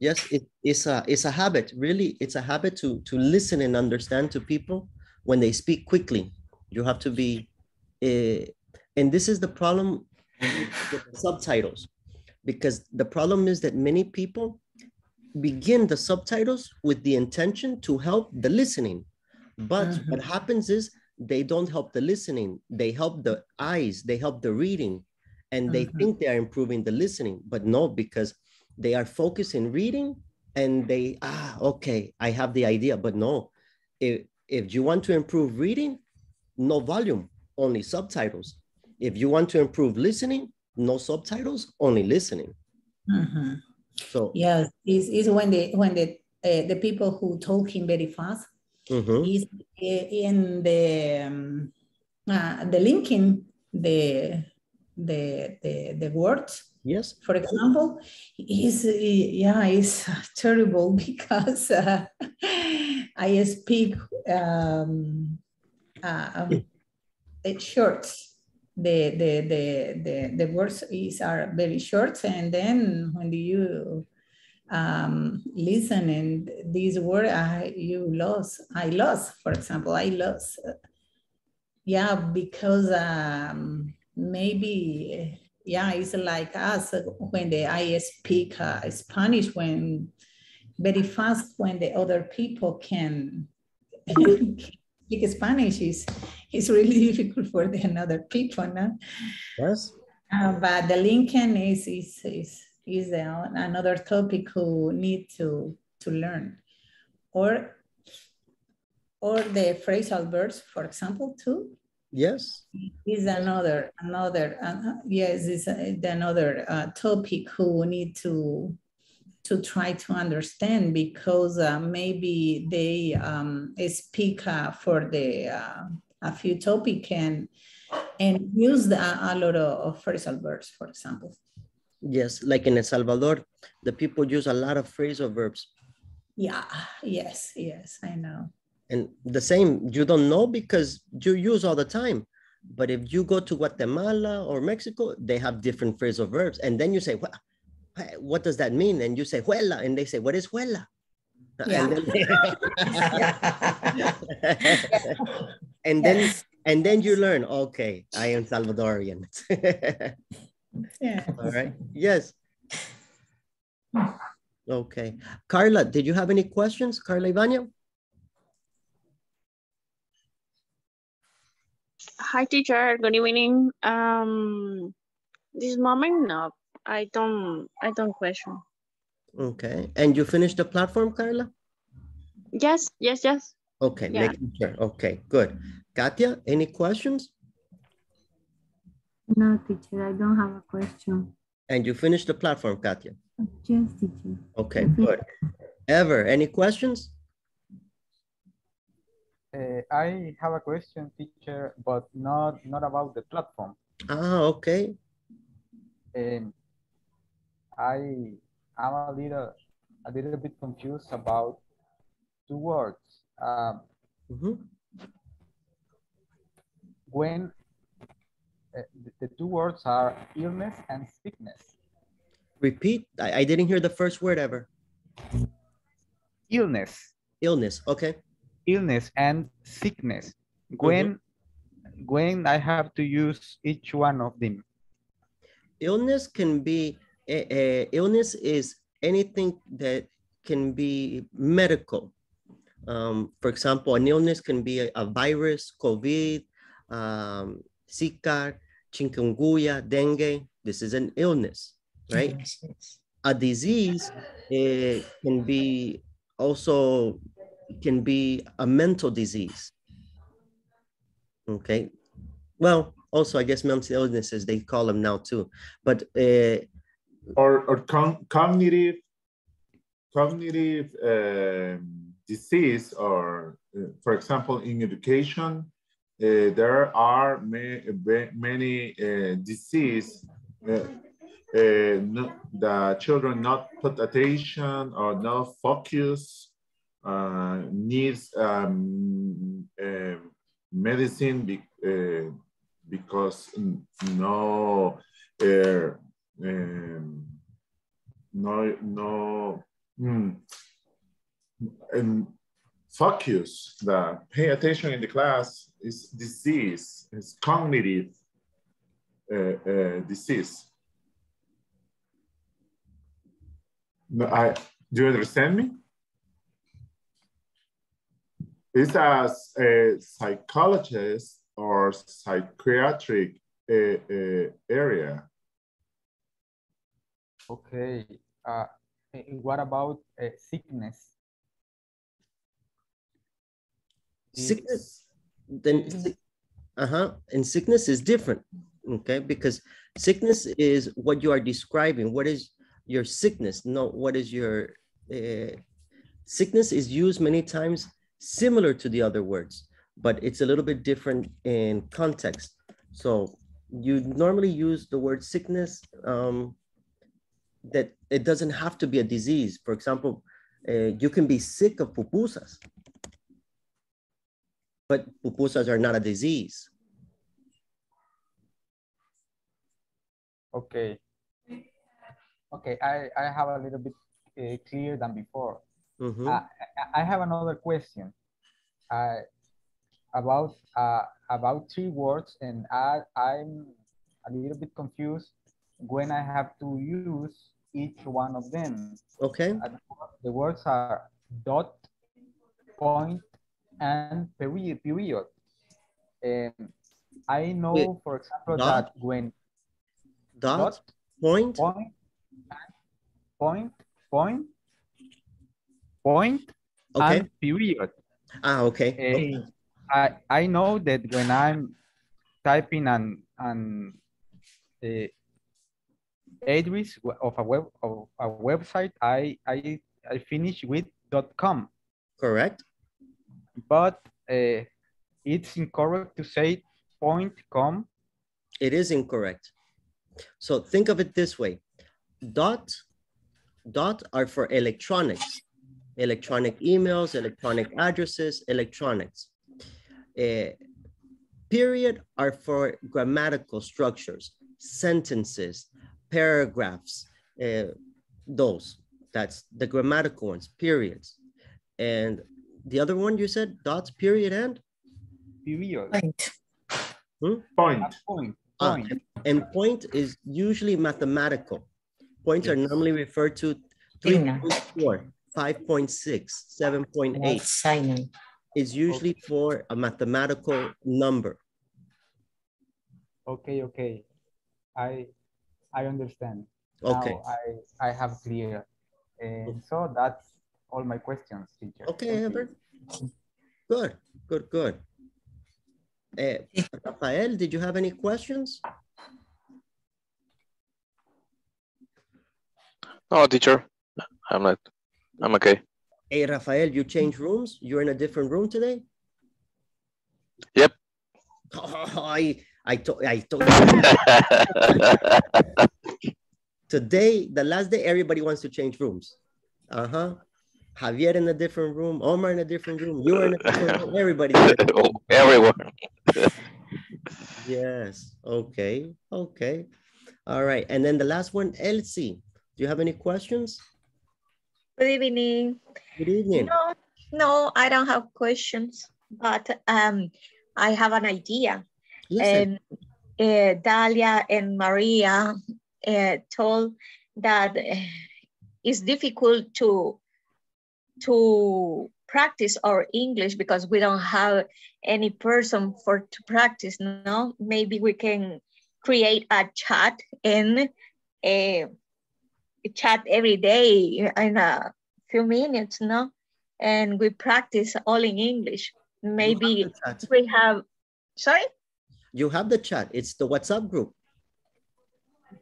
[SPEAKER 1] Yes, it, it's a it's a habit. Really, it's a habit to to listen and understand to people when they speak quickly. You have to be, uh, and this is the problem with the subtitles, because the problem is that many people begin the subtitles with the intention to help the listening, but what happens is they don't help the listening. They help the eyes. They help the reading, and they
[SPEAKER 6] Mhm.
[SPEAKER 1] think they are improving the listening, but no, because they are focused in reading and they ah okay i have the idea but no if if you want to improve reading no volume only subtitles if you want to improve listening no subtitles only listening.
[SPEAKER 6] Mhm.
[SPEAKER 1] so
[SPEAKER 6] Yes, is is when the when the uh, the people who talking very fast
[SPEAKER 1] mhm,
[SPEAKER 6] is uh, in the um, uh, the linking the the the the words.
[SPEAKER 1] Yes.
[SPEAKER 6] For example is yeah it's terrible because uh, i speak um, uh, um, it short the, the the the the words is are very short and then when you um, listen and these word I you lost I lost for example I lost. Yeah because um, maybe yeah it's like us when the I speak uh, Spanish when very fast when the other people can speak Spanish is is really difficult for the another people no?
[SPEAKER 1] yes.
[SPEAKER 6] Uh, but the linking is is is is a- another topic who need to to learn, or or the phrasal verbs, for example, too,
[SPEAKER 1] yes.
[SPEAKER 6] Is another another uh, yes is another uh, topic who need to to try to understand because uh, maybe they um, speak uh, for the uh, a few topic and and use the, a lot of, of phrasal verbs, for example.
[SPEAKER 1] Yes, like in El Salvador, the people use a lot of phrasal verbs.
[SPEAKER 6] Yeah, yes, yes, I know.
[SPEAKER 1] And the same, you don't know because you use all the time. But if you go to Guatemala or Mexico, they have different phrasal verbs. And then you say, what, what does that mean? And you say, huela. And they say, what is huela?
[SPEAKER 6] Yeah.
[SPEAKER 1] And then, and then, and then you learn, okay, I am Salvadorian.
[SPEAKER 6] Yeah.
[SPEAKER 1] All right. Yes. Okay. Carla, did you have any questions? Carla Ivania?
[SPEAKER 10] Hi, teacher. Good evening. Um, this moment, no, I don't. I don't question.
[SPEAKER 1] Okay. And you finished the platform, Carla?
[SPEAKER 10] Yes, yes, yes.
[SPEAKER 1] Okay,
[SPEAKER 10] Yeah.
[SPEAKER 1] making sure. Okay, good. Katia, any questions?
[SPEAKER 2] No, teacher, I don't have a question.
[SPEAKER 1] And you finished the platform, Katia?
[SPEAKER 2] Yes, teacher.
[SPEAKER 1] Okay, good. Ever, any questions?
[SPEAKER 11] Uh, I have a question, teacher, but not not about the platform.
[SPEAKER 1] Ah, okay.
[SPEAKER 11] Um, I am a little a little bit confused about two words. Um,
[SPEAKER 1] Mhm.
[SPEAKER 11] when uh, the, the two words are illness and sickness.
[SPEAKER 1] Repeat. I, I didn't hear the first word ever.
[SPEAKER 11] Illness,
[SPEAKER 1] Illness. Okay.
[SPEAKER 11] illness and sickness. When when I have to use each one of them.
[SPEAKER 1] illness can be uh, illness is anything that can be medical. Um, for example an illness can be a, a virus covid um, zika chikungunya dengue. This is an illness right?
[SPEAKER 4] Yes,
[SPEAKER 1] a disease eh, can be also can be a mental disease. Okay? Well also i guess mental illnesses they call them now too. But uh,
[SPEAKER 7] or or con- cognitive cognitive um, disease or uh, for example in education uh, there are ma- ba- many uh, disease uh, uh, no, the children not put attention or not focus uh, needs um, uh, medicine be, because no um, no no hmm, and focus the pay attention in the class is disease is cognitive uh, uh, disease. No, I do you understand me? It's as a psychologist or psychiatric uh, area
[SPEAKER 11] Okay. Uh, what about uh, sickness?
[SPEAKER 1] sickness then uh-huh and sickness is different okay because sickness is what you are describing what is your sickness no what is your uh, sickness is used many times similar to the other words but it's a little bit different in context so you normally use the word sickness um, that it doesn't have to be a disease for example uh, you can be sick of pupusas but pupusas are not a disease.
[SPEAKER 11] Okay. Okay, I, I have a little bit uh, clear than before.
[SPEAKER 1] Mhm.
[SPEAKER 11] Uh, I, I have another question uh, about uh, about three words, and I, I'm a little bit confused when I have to use each one of them.
[SPEAKER 1] Okay.
[SPEAKER 11] Uh, the words are dot, point, and period. period. And I know,
[SPEAKER 1] Wait,
[SPEAKER 11] for example,
[SPEAKER 1] dot,
[SPEAKER 11] that when
[SPEAKER 1] Dot,
[SPEAKER 11] dot,
[SPEAKER 1] point,
[SPEAKER 11] point, point, point, point,
[SPEAKER 1] Okay.
[SPEAKER 11] and period.
[SPEAKER 1] ah, okay.
[SPEAKER 11] Eh,
[SPEAKER 1] okay.
[SPEAKER 11] I I know that when I'm typing and, and uh, address of a web of a website, I I I finish with .com,
[SPEAKER 1] Correct.
[SPEAKER 11] but uh, it's incorrect to say point .com.
[SPEAKER 1] It is incorrect. So think of it this way. dot, dot are for electronics, electronic emails, electronic addresses, electronics. Uh, period are for grammatical structures, sentences, paragraphs, uh, those. That's the grammatical ones, periods. And the other one you said, dots, period, and?
[SPEAKER 11] Period.
[SPEAKER 4] Point.
[SPEAKER 1] Hmm?
[SPEAKER 7] Point.
[SPEAKER 11] Point.
[SPEAKER 1] Ah,
[SPEAKER 11] Point.
[SPEAKER 1] and point is usually mathematical. Points are normally referred to
[SPEAKER 4] Signal.
[SPEAKER 1] 3.4, 5.6, 7.8
[SPEAKER 4] Sign.
[SPEAKER 1] is usually for a mathematical number.
[SPEAKER 11] Okay, okay. I I understand.
[SPEAKER 1] Okay.
[SPEAKER 11] Now I I have clear. And so that's all my questions, teacher.
[SPEAKER 1] Okay,
[SPEAKER 11] Thank.
[SPEAKER 1] Amber. Good, good, good. Eh, Rafael, did you have any questions?
[SPEAKER 12] No, teacher, I'm not. I'm okay.
[SPEAKER 1] Hey, Rafael, you changed rooms? You're in a different room today?
[SPEAKER 12] Yep.
[SPEAKER 1] Oh, I, I told, I told today, the last day, everybody wants to change rooms. Uh-huh. Javier in a different room, Omar in a different room, you are in a different room, everybody.
[SPEAKER 12] Oh, Everyone.
[SPEAKER 1] Yes, okay, okay. All right, and then the last one, Elsie, do you have any questions?
[SPEAKER 13] Good evening.
[SPEAKER 1] Good evening.
[SPEAKER 13] No, no, I don't have questions, but um, I have an idea.
[SPEAKER 1] Listen.
[SPEAKER 13] And uh, Dalia and Maria uh, told that uh, it's difficult to to practice our English because we don't have any person for to practice. No, maybe we can create a chat and uh, chat every day in a few minutes, no? And we practice all in English. Maybe we have, sorry?
[SPEAKER 1] You have the chat, it's the WhatsApp group.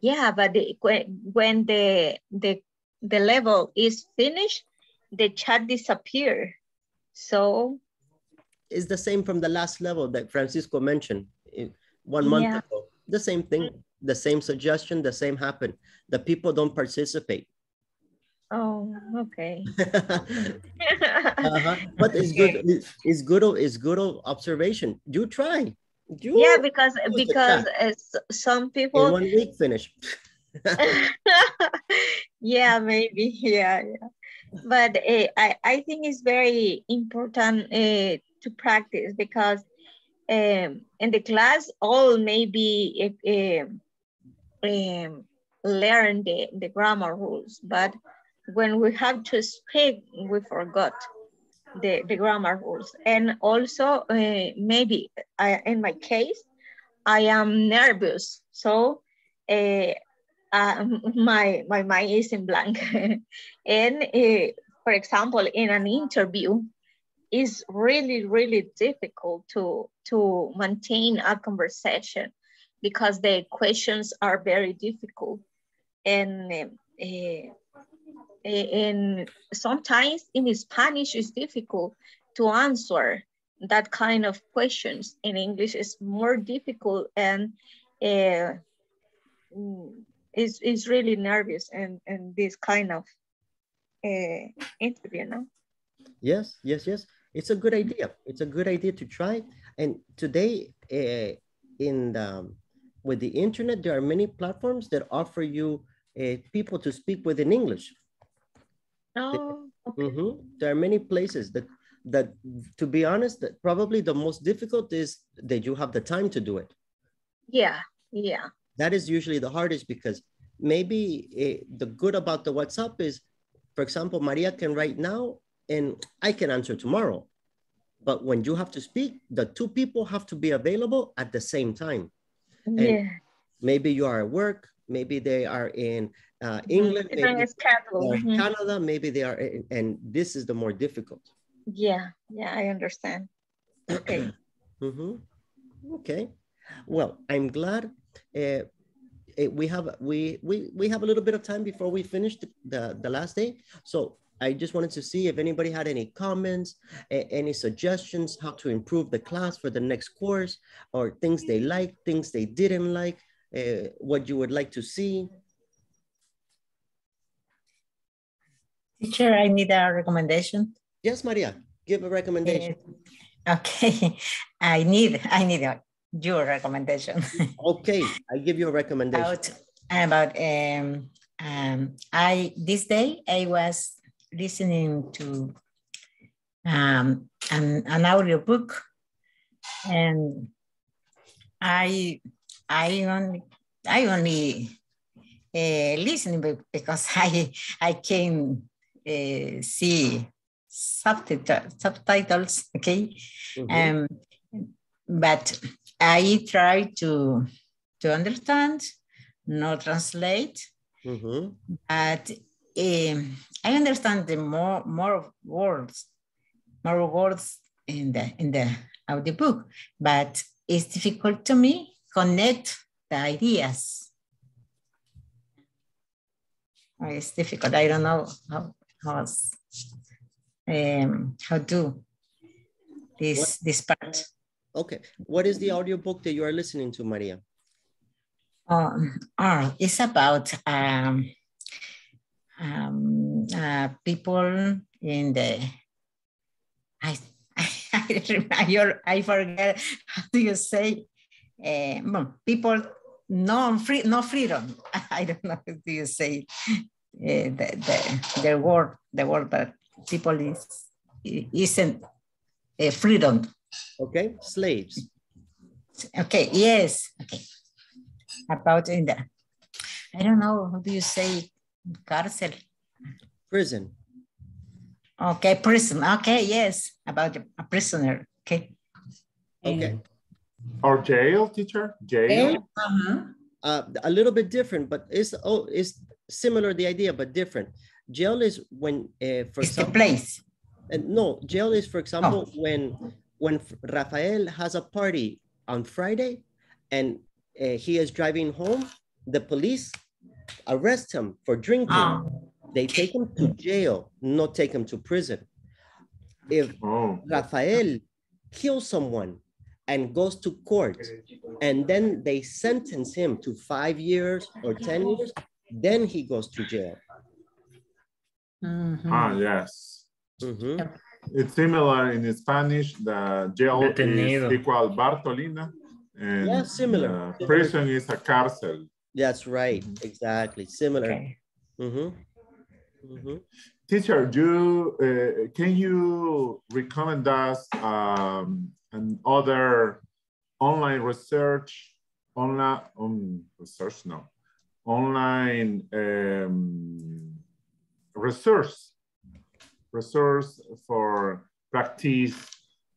[SPEAKER 13] Yeah, but the, when, the, the, the level is finished, the chat disappear. So
[SPEAKER 1] It's the same from the last level that Francisco mentioned one month
[SPEAKER 13] Yeah.
[SPEAKER 1] ago. The same thing, the same suggestion, the same happened. The people don't participate.
[SPEAKER 13] Oh, okay.
[SPEAKER 1] Uh-huh. But it's good, it's- it's good, it's good observation. You try. You
[SPEAKER 13] yeah, because because some
[SPEAKER 1] in
[SPEAKER 13] people.
[SPEAKER 1] one week finish.
[SPEAKER 13] yeah, maybe. Yeah, yeah. But uh, I I think it's very important uh, to practice because um, in the class all maybe um, um, learn the the grammar rules, but when we have to speak, we forgot the, the grammar rules. And also uh, maybe I, in my case, I am nervous. So uh, uh, my, my mind is in blank. and uh, for example, in an interview, it's really, really difficult to, to maintain a conversation because the questions are very difficult. And and sometimes in Spanish it's difficult to answer that kind of questions. In English it's more difficult and uh, it's, it's really nervous and, and this kind of uh, interview, no?
[SPEAKER 1] Yes, yes, yes. It's a good idea. It's a good idea to try. And today, uh, in the, with the internet, there are many platforms that offer you uh, people to speak with in English.
[SPEAKER 13] Oh,
[SPEAKER 1] Mhm. There are many places that, that, to be honest, that probably the most difficult is that you have the time to do it.
[SPEAKER 13] yeah, yeah.
[SPEAKER 1] That is usually the hardest because maybe eh, the good about the WhatsApp is, for example, Maria can write now and I can answer tomorrow. But when you have to speak, the two people have to be available at the same time. And
[SPEAKER 13] Yeah.
[SPEAKER 1] maybe you are at work, maybe they are in uh, England,
[SPEAKER 13] It's on
[SPEAKER 1] maybe
[SPEAKER 13] a schedule.
[SPEAKER 1] they are in
[SPEAKER 13] Mhm.
[SPEAKER 1] Canada, maybe they are, in, and this is the more difficult.
[SPEAKER 13] Yeah, yeah, I understand. Okay.
[SPEAKER 1] mm-hmm. Okay. Well, I'm glad uh, eh, we have we we we have a little bit of time before we finish the, the, the last day. So I just wanted to see if anybody had any comments, a- any suggestions, how to improve the class for the next course, or things they liked, things they didn't like, uh, what you would like to see.
[SPEAKER 4] Teacher, I need a recommendation.
[SPEAKER 1] Yes, Maria, give a recommendation.
[SPEAKER 4] Uh, okay, I need, I need your recommendation.
[SPEAKER 1] okay, I give you a recommendation.
[SPEAKER 4] About, about um, um, I, this day I was listening to um, an, an audio book and I, I only, I only uh, listening because I, I can uh, see subtitles, subtitles okay? Mm -hmm. um, but I try to, to understand, not translate, mm -hmm. but um, I understand the more, more words, more words in the, in the audiobook, but it's difficult to me connect the ideas. It's difficult. I don't know how, how, um, how do this, what? this part.
[SPEAKER 1] Okay. What is the audiobook that you are listening to, Maria?
[SPEAKER 4] Um, oh, it's about um, um, uh, people in the, I, I, I forget how do you say, uh, people no free no freedom i don't know how do you say the, the the word the word that people is isn't a freedom.
[SPEAKER 1] Okay slaves.
[SPEAKER 4] Okay yes. Okay about in the i don't know how do you say cárcel.
[SPEAKER 1] Prison.
[SPEAKER 4] Okay prison. Okay yes. About a prisoner. Okay
[SPEAKER 1] okay
[SPEAKER 7] or jail, teacher? Jail?
[SPEAKER 1] Uh -huh. uh, a little bit different, but it's oh, it's similar the idea, but different. Jail is when, uh, for
[SPEAKER 4] it's example, place.
[SPEAKER 1] And no, jail is, for example, oh. when when Rafael has a party on Friday, and uh, he is driving home, the police arrest him for drinking. Oh. They take him to jail, not take him to prison. If oh. Rafael kills someone and goes to court and then they sentence him to five years or 10 years, then he goes to jail.
[SPEAKER 7] Mm -hmm. Ah, yes. Mm -hmm. It's similar in Spanish. The jail Detenido. is equal Bartolina. And
[SPEAKER 1] yeah, similar.
[SPEAKER 7] prison is a cárcel.
[SPEAKER 1] That's right. Exactly. Similar. Okay. Mm -hmm.
[SPEAKER 7] Teacher, you uh, can you recommend us um, and other online research, online um, research, no, online um, resource, resource for practice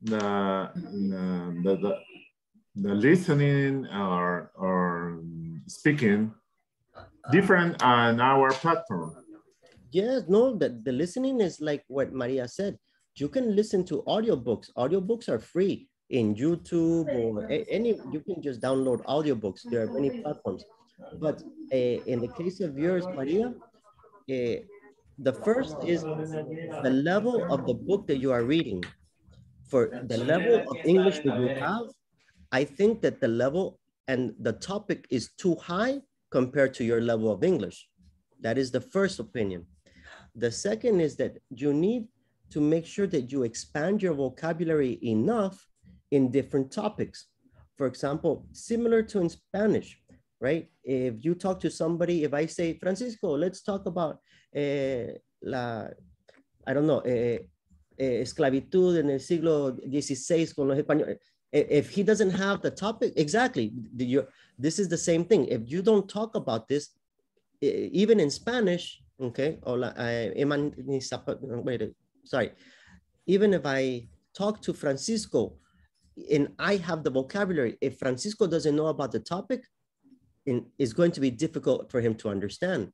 [SPEAKER 7] the, the, the, the listening or, or speaking different on our platform.
[SPEAKER 1] Yes, no, the, the listening is like what Maria said you can listen to audiobooks. Audiobooks are free in YouTube or any, you can just download audiobooks. There are many platforms. But uh, in the case of yours, Maria, uh, the first is the level of the book that you are reading. For the level of English that you have, I think that the level and the topic is too high compared to your level of English. That is the first opinion. The second is that you need to make sure that you expand your vocabulary enough in different topics. For example, similar to in Spanish, right? If you talk to somebody, if I say, Francisco, let's talk about eh, la, I don't know, eh, eh, esclavitud en el siglo XVI con los españoles. If he doesn't have the topic, exactly, this is the same thing. If you don't talk about this, even in Spanish, okay, hola, wait, sorry, even if I talk to Francisco and I have the vocabulary, if Francisco doesn't know about the topic, it's going to be difficult for him to understand.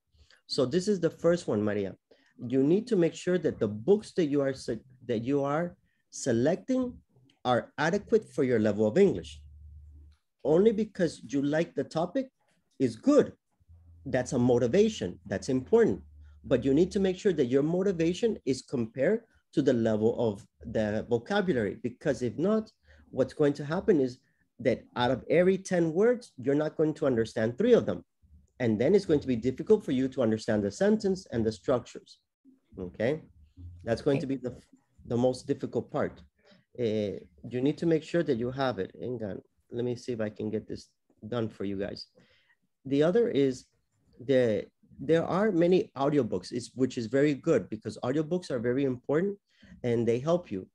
[SPEAKER 1] So this is the first one, Maria. You need to make sure that the books that you are that you are selecting are adequate for your level of English. Only because you like the topic is good. That's a motivation. That's important but you need to make sure that your motivation is compared to the level of the vocabulary because if not what's going to happen is that out of every 10 words you're not going to understand three of them and then it's going to be difficult for you to understand the sentence and the structures okay? That's going to be the, the most difficult part. Uh, you need to make sure that you have it. Hang let me see if I can get this done for you guys. The other is the there are many audiobooks, is, which is very good because audiobooks are very important and they help you.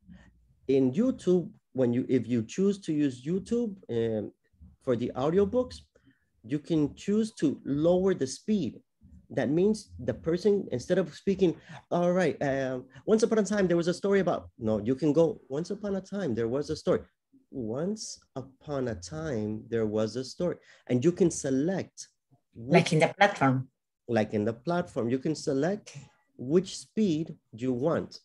[SPEAKER 1] In YouTube, when you if you choose to use YouTube um, for the audiobooks, you can choose to lower the speed. That means the person, instead of speaking, all right, um, once upon a time, there was a story about, no, you can go, once upon a time, there was a story. Once upon a time, there was a story. And you can select.
[SPEAKER 4] Like in the platform.
[SPEAKER 1] Like in the platform, you can select which speed you want.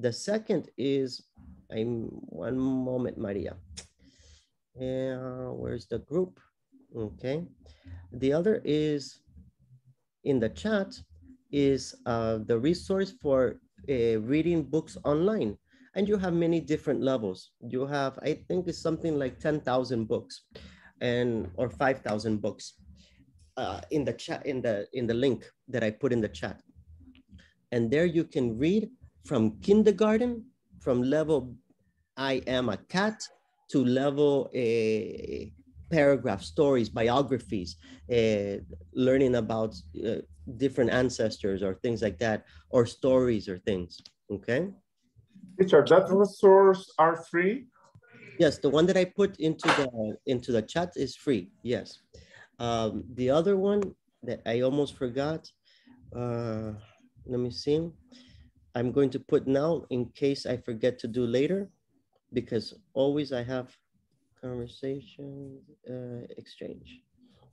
[SPEAKER 1] The second is, I'm one moment, Maria. Uh, where's the group? Okay. The other is in the chat is uh, the resource for uh, reading books online. And you have many different levels. You have, I think it's something like 10,000 books and or 5,000 books uh, in the chat, in the, in the link that I put in the chat. And there you can read from kindergarten, from level I am a cat to level a paragraph stories, biographies, uh, learning about uh, different ancestors or things like that, or stories or things, okay?
[SPEAKER 7] Teacher, that resource are free?
[SPEAKER 1] Yes, the one that I put into the into the chat is free, yes. Um, the other one that I almost forgot, uh, let me see. I'm going to put now in case I forget to do later, because always I have conversation uh, exchange.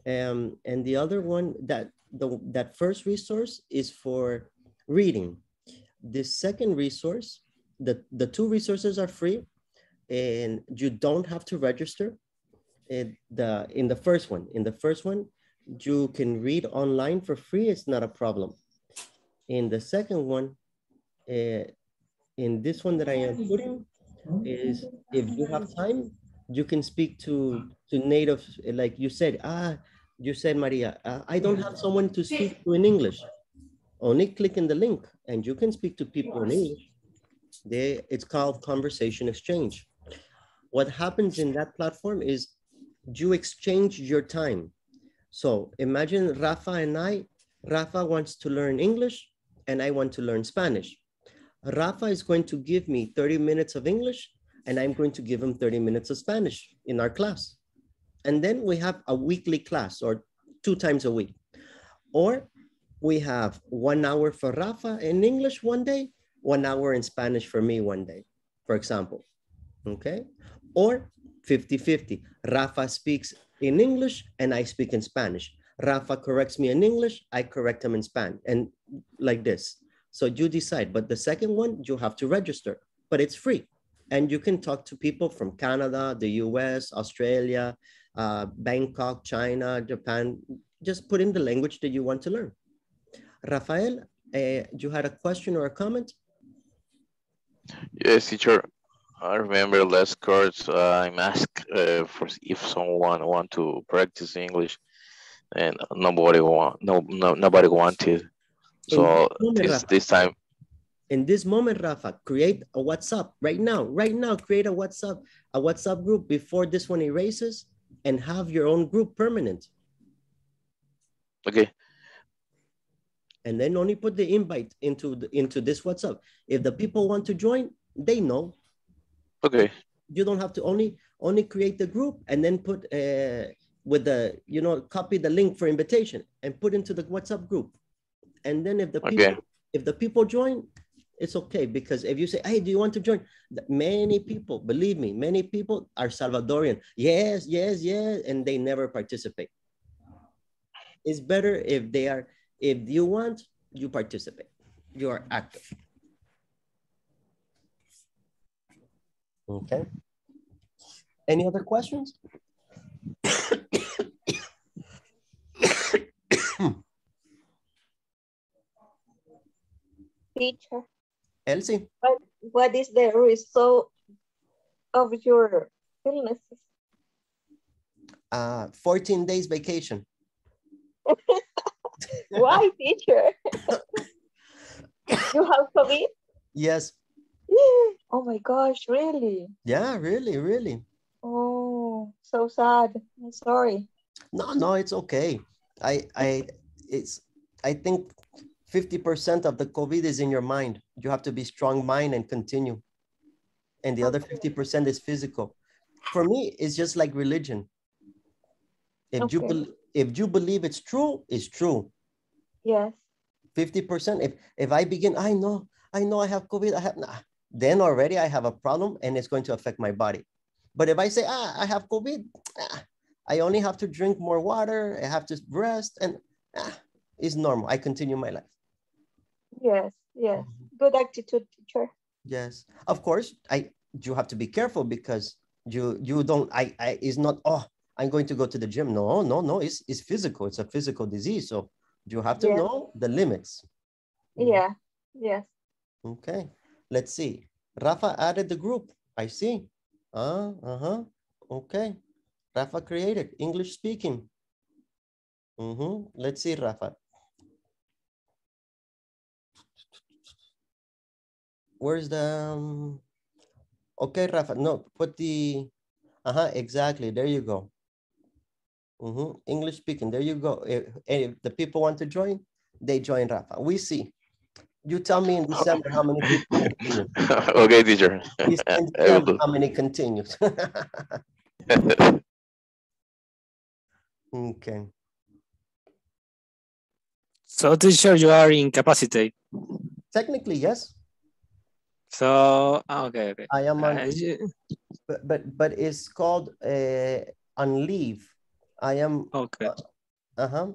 [SPEAKER 1] Um, and the other one that the that first resource is for reading. The second resource, the, the two resources are free and you don't have to register. It, the, in the first one, in the first one, you can read online for free. It's not a problem. In the second one, uh, in this one that I am putting, is if you have time, you can speak to to native like you said ah you said maria uh, i don't have someone to speak to in english. Only click in the link and you can speak to people in english. They it's called conversation exchange. What happens in that platform is you exchange your time. So imagine rafa and i rafa wants to learn english and i want to learn spanish rafa is going to give me 30 minutes of english and I'm going to give him 30 minutes of Spanish in our class. And then we have a weekly class or two times a week. Or we have one hour for Rafa in English one day, one hour in Spanish for me one day, for example. Okay. Or 50 50. Rafa speaks in English and I speak in Spanish. Rafa corrects me in English, I correct him in Spanish, and like this. So you decide. But the second one, you have to register, but it's free and you can talk to people from Canada, the US, Australia, uh, Bangkok, China, Japan. Just put in the language that you want to learn. Rafael, uh, you had a question or a comment?
[SPEAKER 12] Yes, teacher. I remember last course uh, I'm asked uh, for if someone want to practice English, and nobody want no, no nobody wanted. So this, this time
[SPEAKER 1] in this moment, Rafa, create a WhatsApp right now, right now, create a WhatsApp, a WhatsApp group before this one erases and have your own group permanent.
[SPEAKER 12] Okay.
[SPEAKER 1] And then only put the invite into the, into this WhatsApp. If the people want to join, they know.
[SPEAKER 12] Okay.
[SPEAKER 1] You don't have to only only create the group and then put uh, with the you know copy the link for invitation and put into the WhatsApp group. And then if the people okay. if the people join, it's okay because if you say, hey, do you want to join? Many people, believe me, many people are Salvadorian. Yes, yes, yes, and they never participate. It's better if they are, if you want, you participate. You are active. Okay. Any other questions?
[SPEAKER 13] Teacher.
[SPEAKER 1] Elsie?
[SPEAKER 13] What, what is the result of your illnesses?
[SPEAKER 1] Uh, 14 days vacation.
[SPEAKER 13] Why, teacher? You have COVID?
[SPEAKER 1] Yes.
[SPEAKER 13] Oh my gosh, really?
[SPEAKER 1] Yeah, really, really.
[SPEAKER 13] Oh, so sad. I'm sorry.
[SPEAKER 1] No, no, it's okay. I, I, it's, I think 50% of the COVID is in your mind. You have to be strong mind and continue. And the other 50% is physical. For me, it's just like religion. If you
[SPEAKER 13] Okay.
[SPEAKER 1] bel if you believe it's true, it's true.
[SPEAKER 13] Yes.
[SPEAKER 1] 50%. If if I begin, I know, I know I have COVID, I have nah, then already I have a problem and it's going to affect my body. But if I say, ah, I have COVID, ah, I only have to drink more water, I have to rest, and ah, it's normal. I continue my life.
[SPEAKER 13] Yes. Yes.
[SPEAKER 1] Mm-hmm.
[SPEAKER 13] Good attitude, teacher.
[SPEAKER 1] Yes, of course. I you have to be careful because you you don't. I I it's not. Oh, I'm going to go to the gym. No, no, no. It's it's physical. It's a physical disease. So you have to
[SPEAKER 13] Yeah.
[SPEAKER 1] know the limits.
[SPEAKER 13] Yeah. Yes.
[SPEAKER 1] Okay. Let's see. Rafa added the group. I see. Uh, uh-huh. Okay. Rafa created English speaking. Mm-hmm. Let's see, Rafa. Where's the um, okay, Rafa? No, put the uh-huh, exactly. There you go. Mm-hmm. English speaking. There you go. If, if the people want to join, they join Rafa. We see. You tell me in December how many people
[SPEAKER 12] okay, teacher.
[SPEAKER 1] Please can
[SPEAKER 12] I will
[SPEAKER 1] tell
[SPEAKER 12] do.
[SPEAKER 1] how many continues. okay.
[SPEAKER 5] So teacher, you are incapacitated.
[SPEAKER 1] Technically, yes.
[SPEAKER 5] So ah, okay, okay.
[SPEAKER 1] I am on, but but but it's called uh, on leave. I am
[SPEAKER 5] okay.
[SPEAKER 1] uh huh.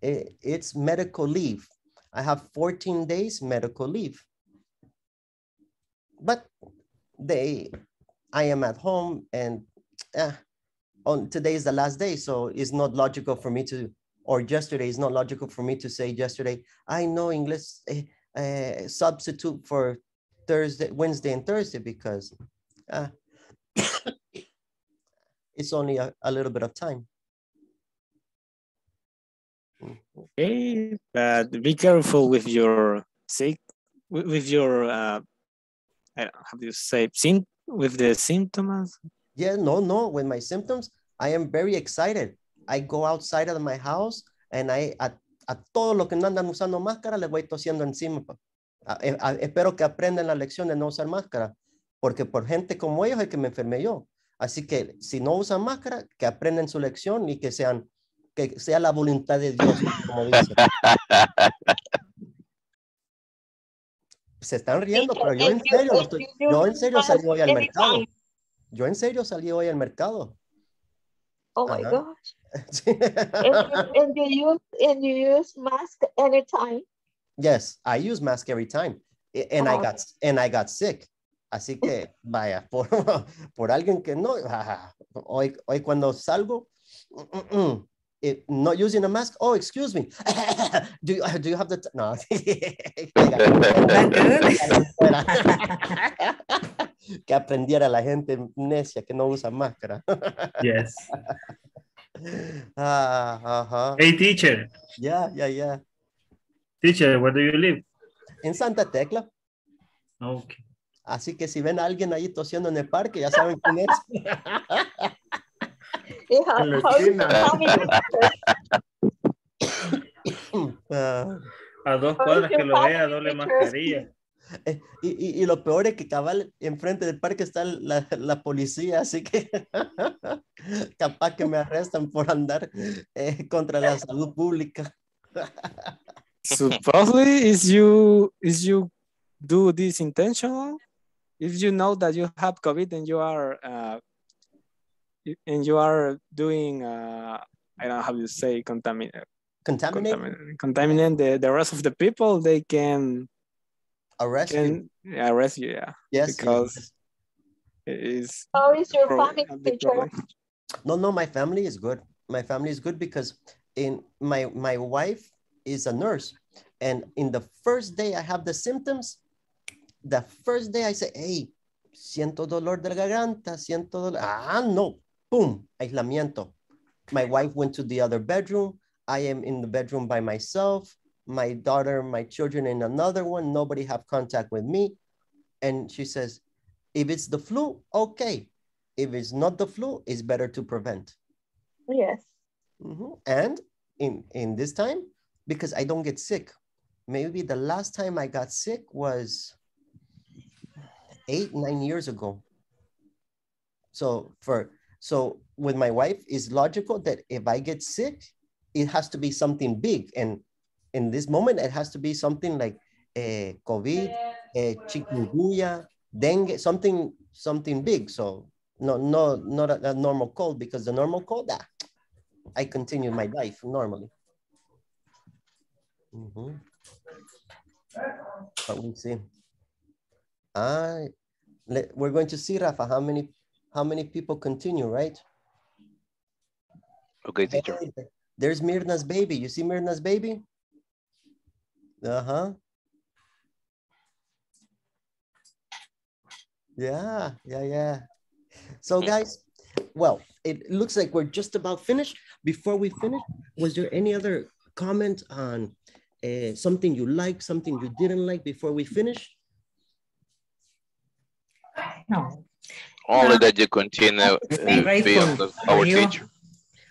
[SPEAKER 1] It, it's medical leave. I have 14 days medical leave. But they, I am at home and uh, on today is the last day, so it's not logical for me to, or yesterday is not logical for me to say yesterday. I know English uh, substitute for Thursday, Wednesday, and Thursday because uh, it's only a, a little bit of time.
[SPEAKER 5] Okay, but be careful with your sick, with, your uh, I don't know, how do you say, with the symptoms.
[SPEAKER 1] Yeah, no, no. With my symptoms, I am very excited. I go outside of my house and I a, a todos los que no andan usando máscara les voy tosiendo encima. A- e- a- espero que aprendan la lección de no usar máscara, porque por gente como ellos es que me enfermé yo. Así que si no usan máscara, que aprendan su lección y que sean que sea la voluntad de Dios, como dice. Se están riendo, pero yo en serio, estoy- yo en
[SPEAKER 13] use
[SPEAKER 1] serio salí hoy al mercado. Yo en serio salí hoy al mercado.
[SPEAKER 13] Oh my
[SPEAKER 1] Ajá.
[SPEAKER 13] gosh. And you, and you use and you use mask anytime.
[SPEAKER 1] Yes, I use mask every time. A- And I
[SPEAKER 13] Oh,
[SPEAKER 1] got and I got sick. Así que vaya, por, por alguien que no, hoy, hoy cuando salgo, mm, mm, mm, it- not using a mask. Oh, excuse me. do, you, do you have the no? que aprendiera la gente necia que no usa máscara.
[SPEAKER 3] Yes.
[SPEAKER 1] ajá.
[SPEAKER 3] Hey, teacher.
[SPEAKER 1] Yeah, yeah, yeah.
[SPEAKER 3] Teacher, where do you live?
[SPEAKER 1] En Santa Tecla.
[SPEAKER 3] Okay.
[SPEAKER 1] Así que si ven a alguien ahí tosiendo en el parque, ya saben quién es.
[SPEAKER 7] En la esquina.
[SPEAKER 1] Ah,
[SPEAKER 3] A dos cuadras que lo vea, doble mascarilla.
[SPEAKER 1] eh, y, y- y lo peor es que cabal enfrente del parque está la, la policía, así que capaz que me arrestan por andar eh, contra la salud pública.
[SPEAKER 5] Supposedly, is you is you do this intentional? If you know that you have COVID and you are uh, and you are doing uh, I don't know how you say contaminate
[SPEAKER 1] Contaminate,
[SPEAKER 5] contaminate, contaminate the, the rest of the people, they can
[SPEAKER 1] arrest you.
[SPEAKER 5] can arrest you. Yeah,
[SPEAKER 1] Yes, yes,
[SPEAKER 5] because
[SPEAKER 1] yes.
[SPEAKER 5] it is
[SPEAKER 13] How is your family,
[SPEAKER 5] a big
[SPEAKER 13] teacher?
[SPEAKER 5] problem.
[SPEAKER 1] No, no, my family is good. My family is good because in my my wife is a nurse, and in the first day I have the symptoms, the first day I say, hey, siento dolor de la garganta, siento dolor. Ah, no, boom, aislamiento. My wife went to the other bedroom. I am in the bedroom by myself. my daughter, my children in another one, nobody have contact with me. And she says, if it's the flu, okay. If it's not the flu, it's better to prevent.
[SPEAKER 13] Yes.
[SPEAKER 1] Mhm. And in, in this time, because I don't get sick, maybe the last time I got sick was eight, nine years ago. So for, so with my wife, it's logical that if I get sick, it has to be something big. And in this moment, it has to be something like uh, COVID, uh, chikungunya, dengue, something, something big. So no, no, not a, a normal cold because the normal cold, ah, I continue my life normally. Mhm. But we'll see. I, let, we're going to see, Rafa, how many, how many people continue, right?
[SPEAKER 12] Okay, teacher.
[SPEAKER 1] There's Mirna's baby. You see Mirna's baby? Uh-huh. Yeah, yeah, yeah. So guys, well, it looks like we're just about finished. Before we finish, was there any other comment on uh, something you like, something you didn't like before we finish?
[SPEAKER 4] No.
[SPEAKER 12] Only that you continue uh,
[SPEAKER 4] I'm
[SPEAKER 12] being our
[SPEAKER 4] you.
[SPEAKER 12] teacher.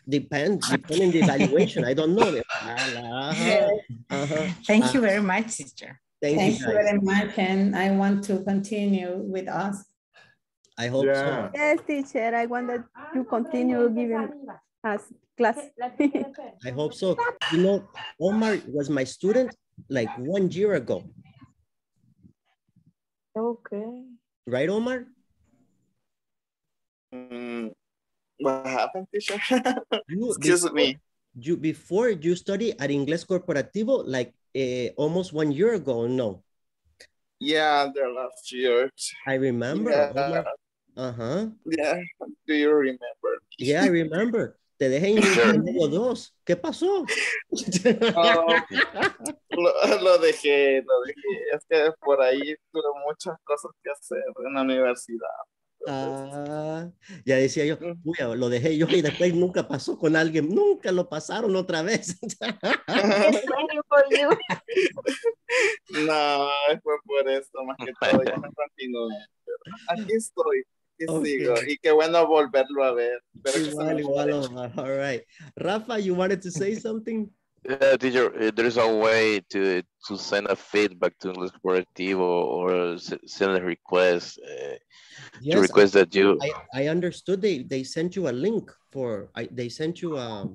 [SPEAKER 1] Depends, depending the evaluation. I don't know. Uh-huh, uh-huh.
[SPEAKER 4] Thank you
[SPEAKER 1] Uh,
[SPEAKER 4] very much, sister.
[SPEAKER 1] Thank,
[SPEAKER 6] Thank
[SPEAKER 1] you.
[SPEAKER 6] you very much, and I want to continue with us.
[SPEAKER 1] I hope so.
[SPEAKER 9] Yes, teacher, I want that you continue giving us class.
[SPEAKER 1] I hope so. You know, Omar was my student like one year ago,
[SPEAKER 13] Okay.
[SPEAKER 1] right, Omar?
[SPEAKER 14] Mm, what happened, teacher?
[SPEAKER 1] You,
[SPEAKER 14] Excuse
[SPEAKER 1] before-
[SPEAKER 14] me.
[SPEAKER 1] You before you study at Inglés Corporativo like uh, almost one year ago. No,
[SPEAKER 14] Yeah, the last year.
[SPEAKER 1] I remember.
[SPEAKER 14] Yeah.
[SPEAKER 1] Omar. Uh huh.
[SPEAKER 14] Yeah, do you remember?
[SPEAKER 1] Yeah, I remember. Te dejé en medio dos. ¿Qué pasó?
[SPEAKER 14] Oh, lo, lo dejé, lo dejé. Es que por ahí tuve muchas cosas que hacer en la universidad.
[SPEAKER 1] Ah, ya decía yo, "Uy, lo dejé yo y después nunca pasó con alguien, nunca lo pasaron otra vez.
[SPEAKER 14] No, fue por eso, más que todo, yo me continué. Aquí estoy, aquí
[SPEAKER 1] Ok.
[SPEAKER 14] sigo. Y qué bueno volverlo a ver. Se
[SPEAKER 1] igual, igual. Omar. All right. Rafa, you wanted to say something?
[SPEAKER 12] Yeah, teacher, uh, there's a way to to send a feedback to English Corporativo or s- send a request uh,
[SPEAKER 1] Yes,
[SPEAKER 12] to request that you.
[SPEAKER 1] I, I understood they, they sent you a link for, I, they sent you a,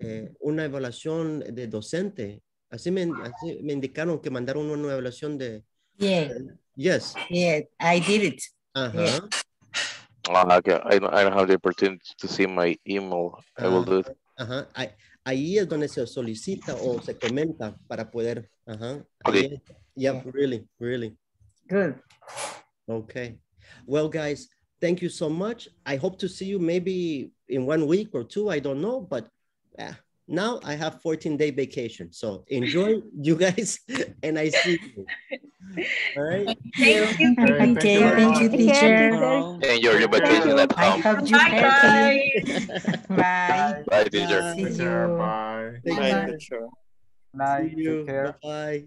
[SPEAKER 1] eh, una evaluación de docente. Así me, así me indicaron que mandaron una evaluación de,
[SPEAKER 4] Yeah,
[SPEAKER 1] yes.
[SPEAKER 4] yeah, I did it.
[SPEAKER 1] Ajá.
[SPEAKER 12] Ah, okay, I don't, I don't have the opportunity to see my email. I will do it.
[SPEAKER 1] Ajá. Ahí, ahí es donde se solicita o se comenta para poder, ajá.
[SPEAKER 12] Ok.
[SPEAKER 1] Ahí es. Yeah, really, really.
[SPEAKER 4] Good.
[SPEAKER 1] Okay. Well, guys, thank you so much. I hope to see you maybe in one week or two. I don't know, but uh, now I have 14 day vacation. So enjoy you guys and I see you. All right.
[SPEAKER 13] Thank you.
[SPEAKER 4] Okay, thank you, teacher.
[SPEAKER 12] Enjoy your vacation at
[SPEAKER 4] I
[SPEAKER 12] home.
[SPEAKER 4] hope you
[SPEAKER 13] Bye,
[SPEAKER 4] happy.
[SPEAKER 13] bye.
[SPEAKER 4] Bye.
[SPEAKER 12] Bye, teacher.
[SPEAKER 4] See
[SPEAKER 7] Take care,
[SPEAKER 4] you.
[SPEAKER 7] Bye.
[SPEAKER 14] Bye,
[SPEAKER 1] you.
[SPEAKER 14] teacher.
[SPEAKER 11] Night,
[SPEAKER 1] See you.
[SPEAKER 11] take.
[SPEAKER 1] Bye.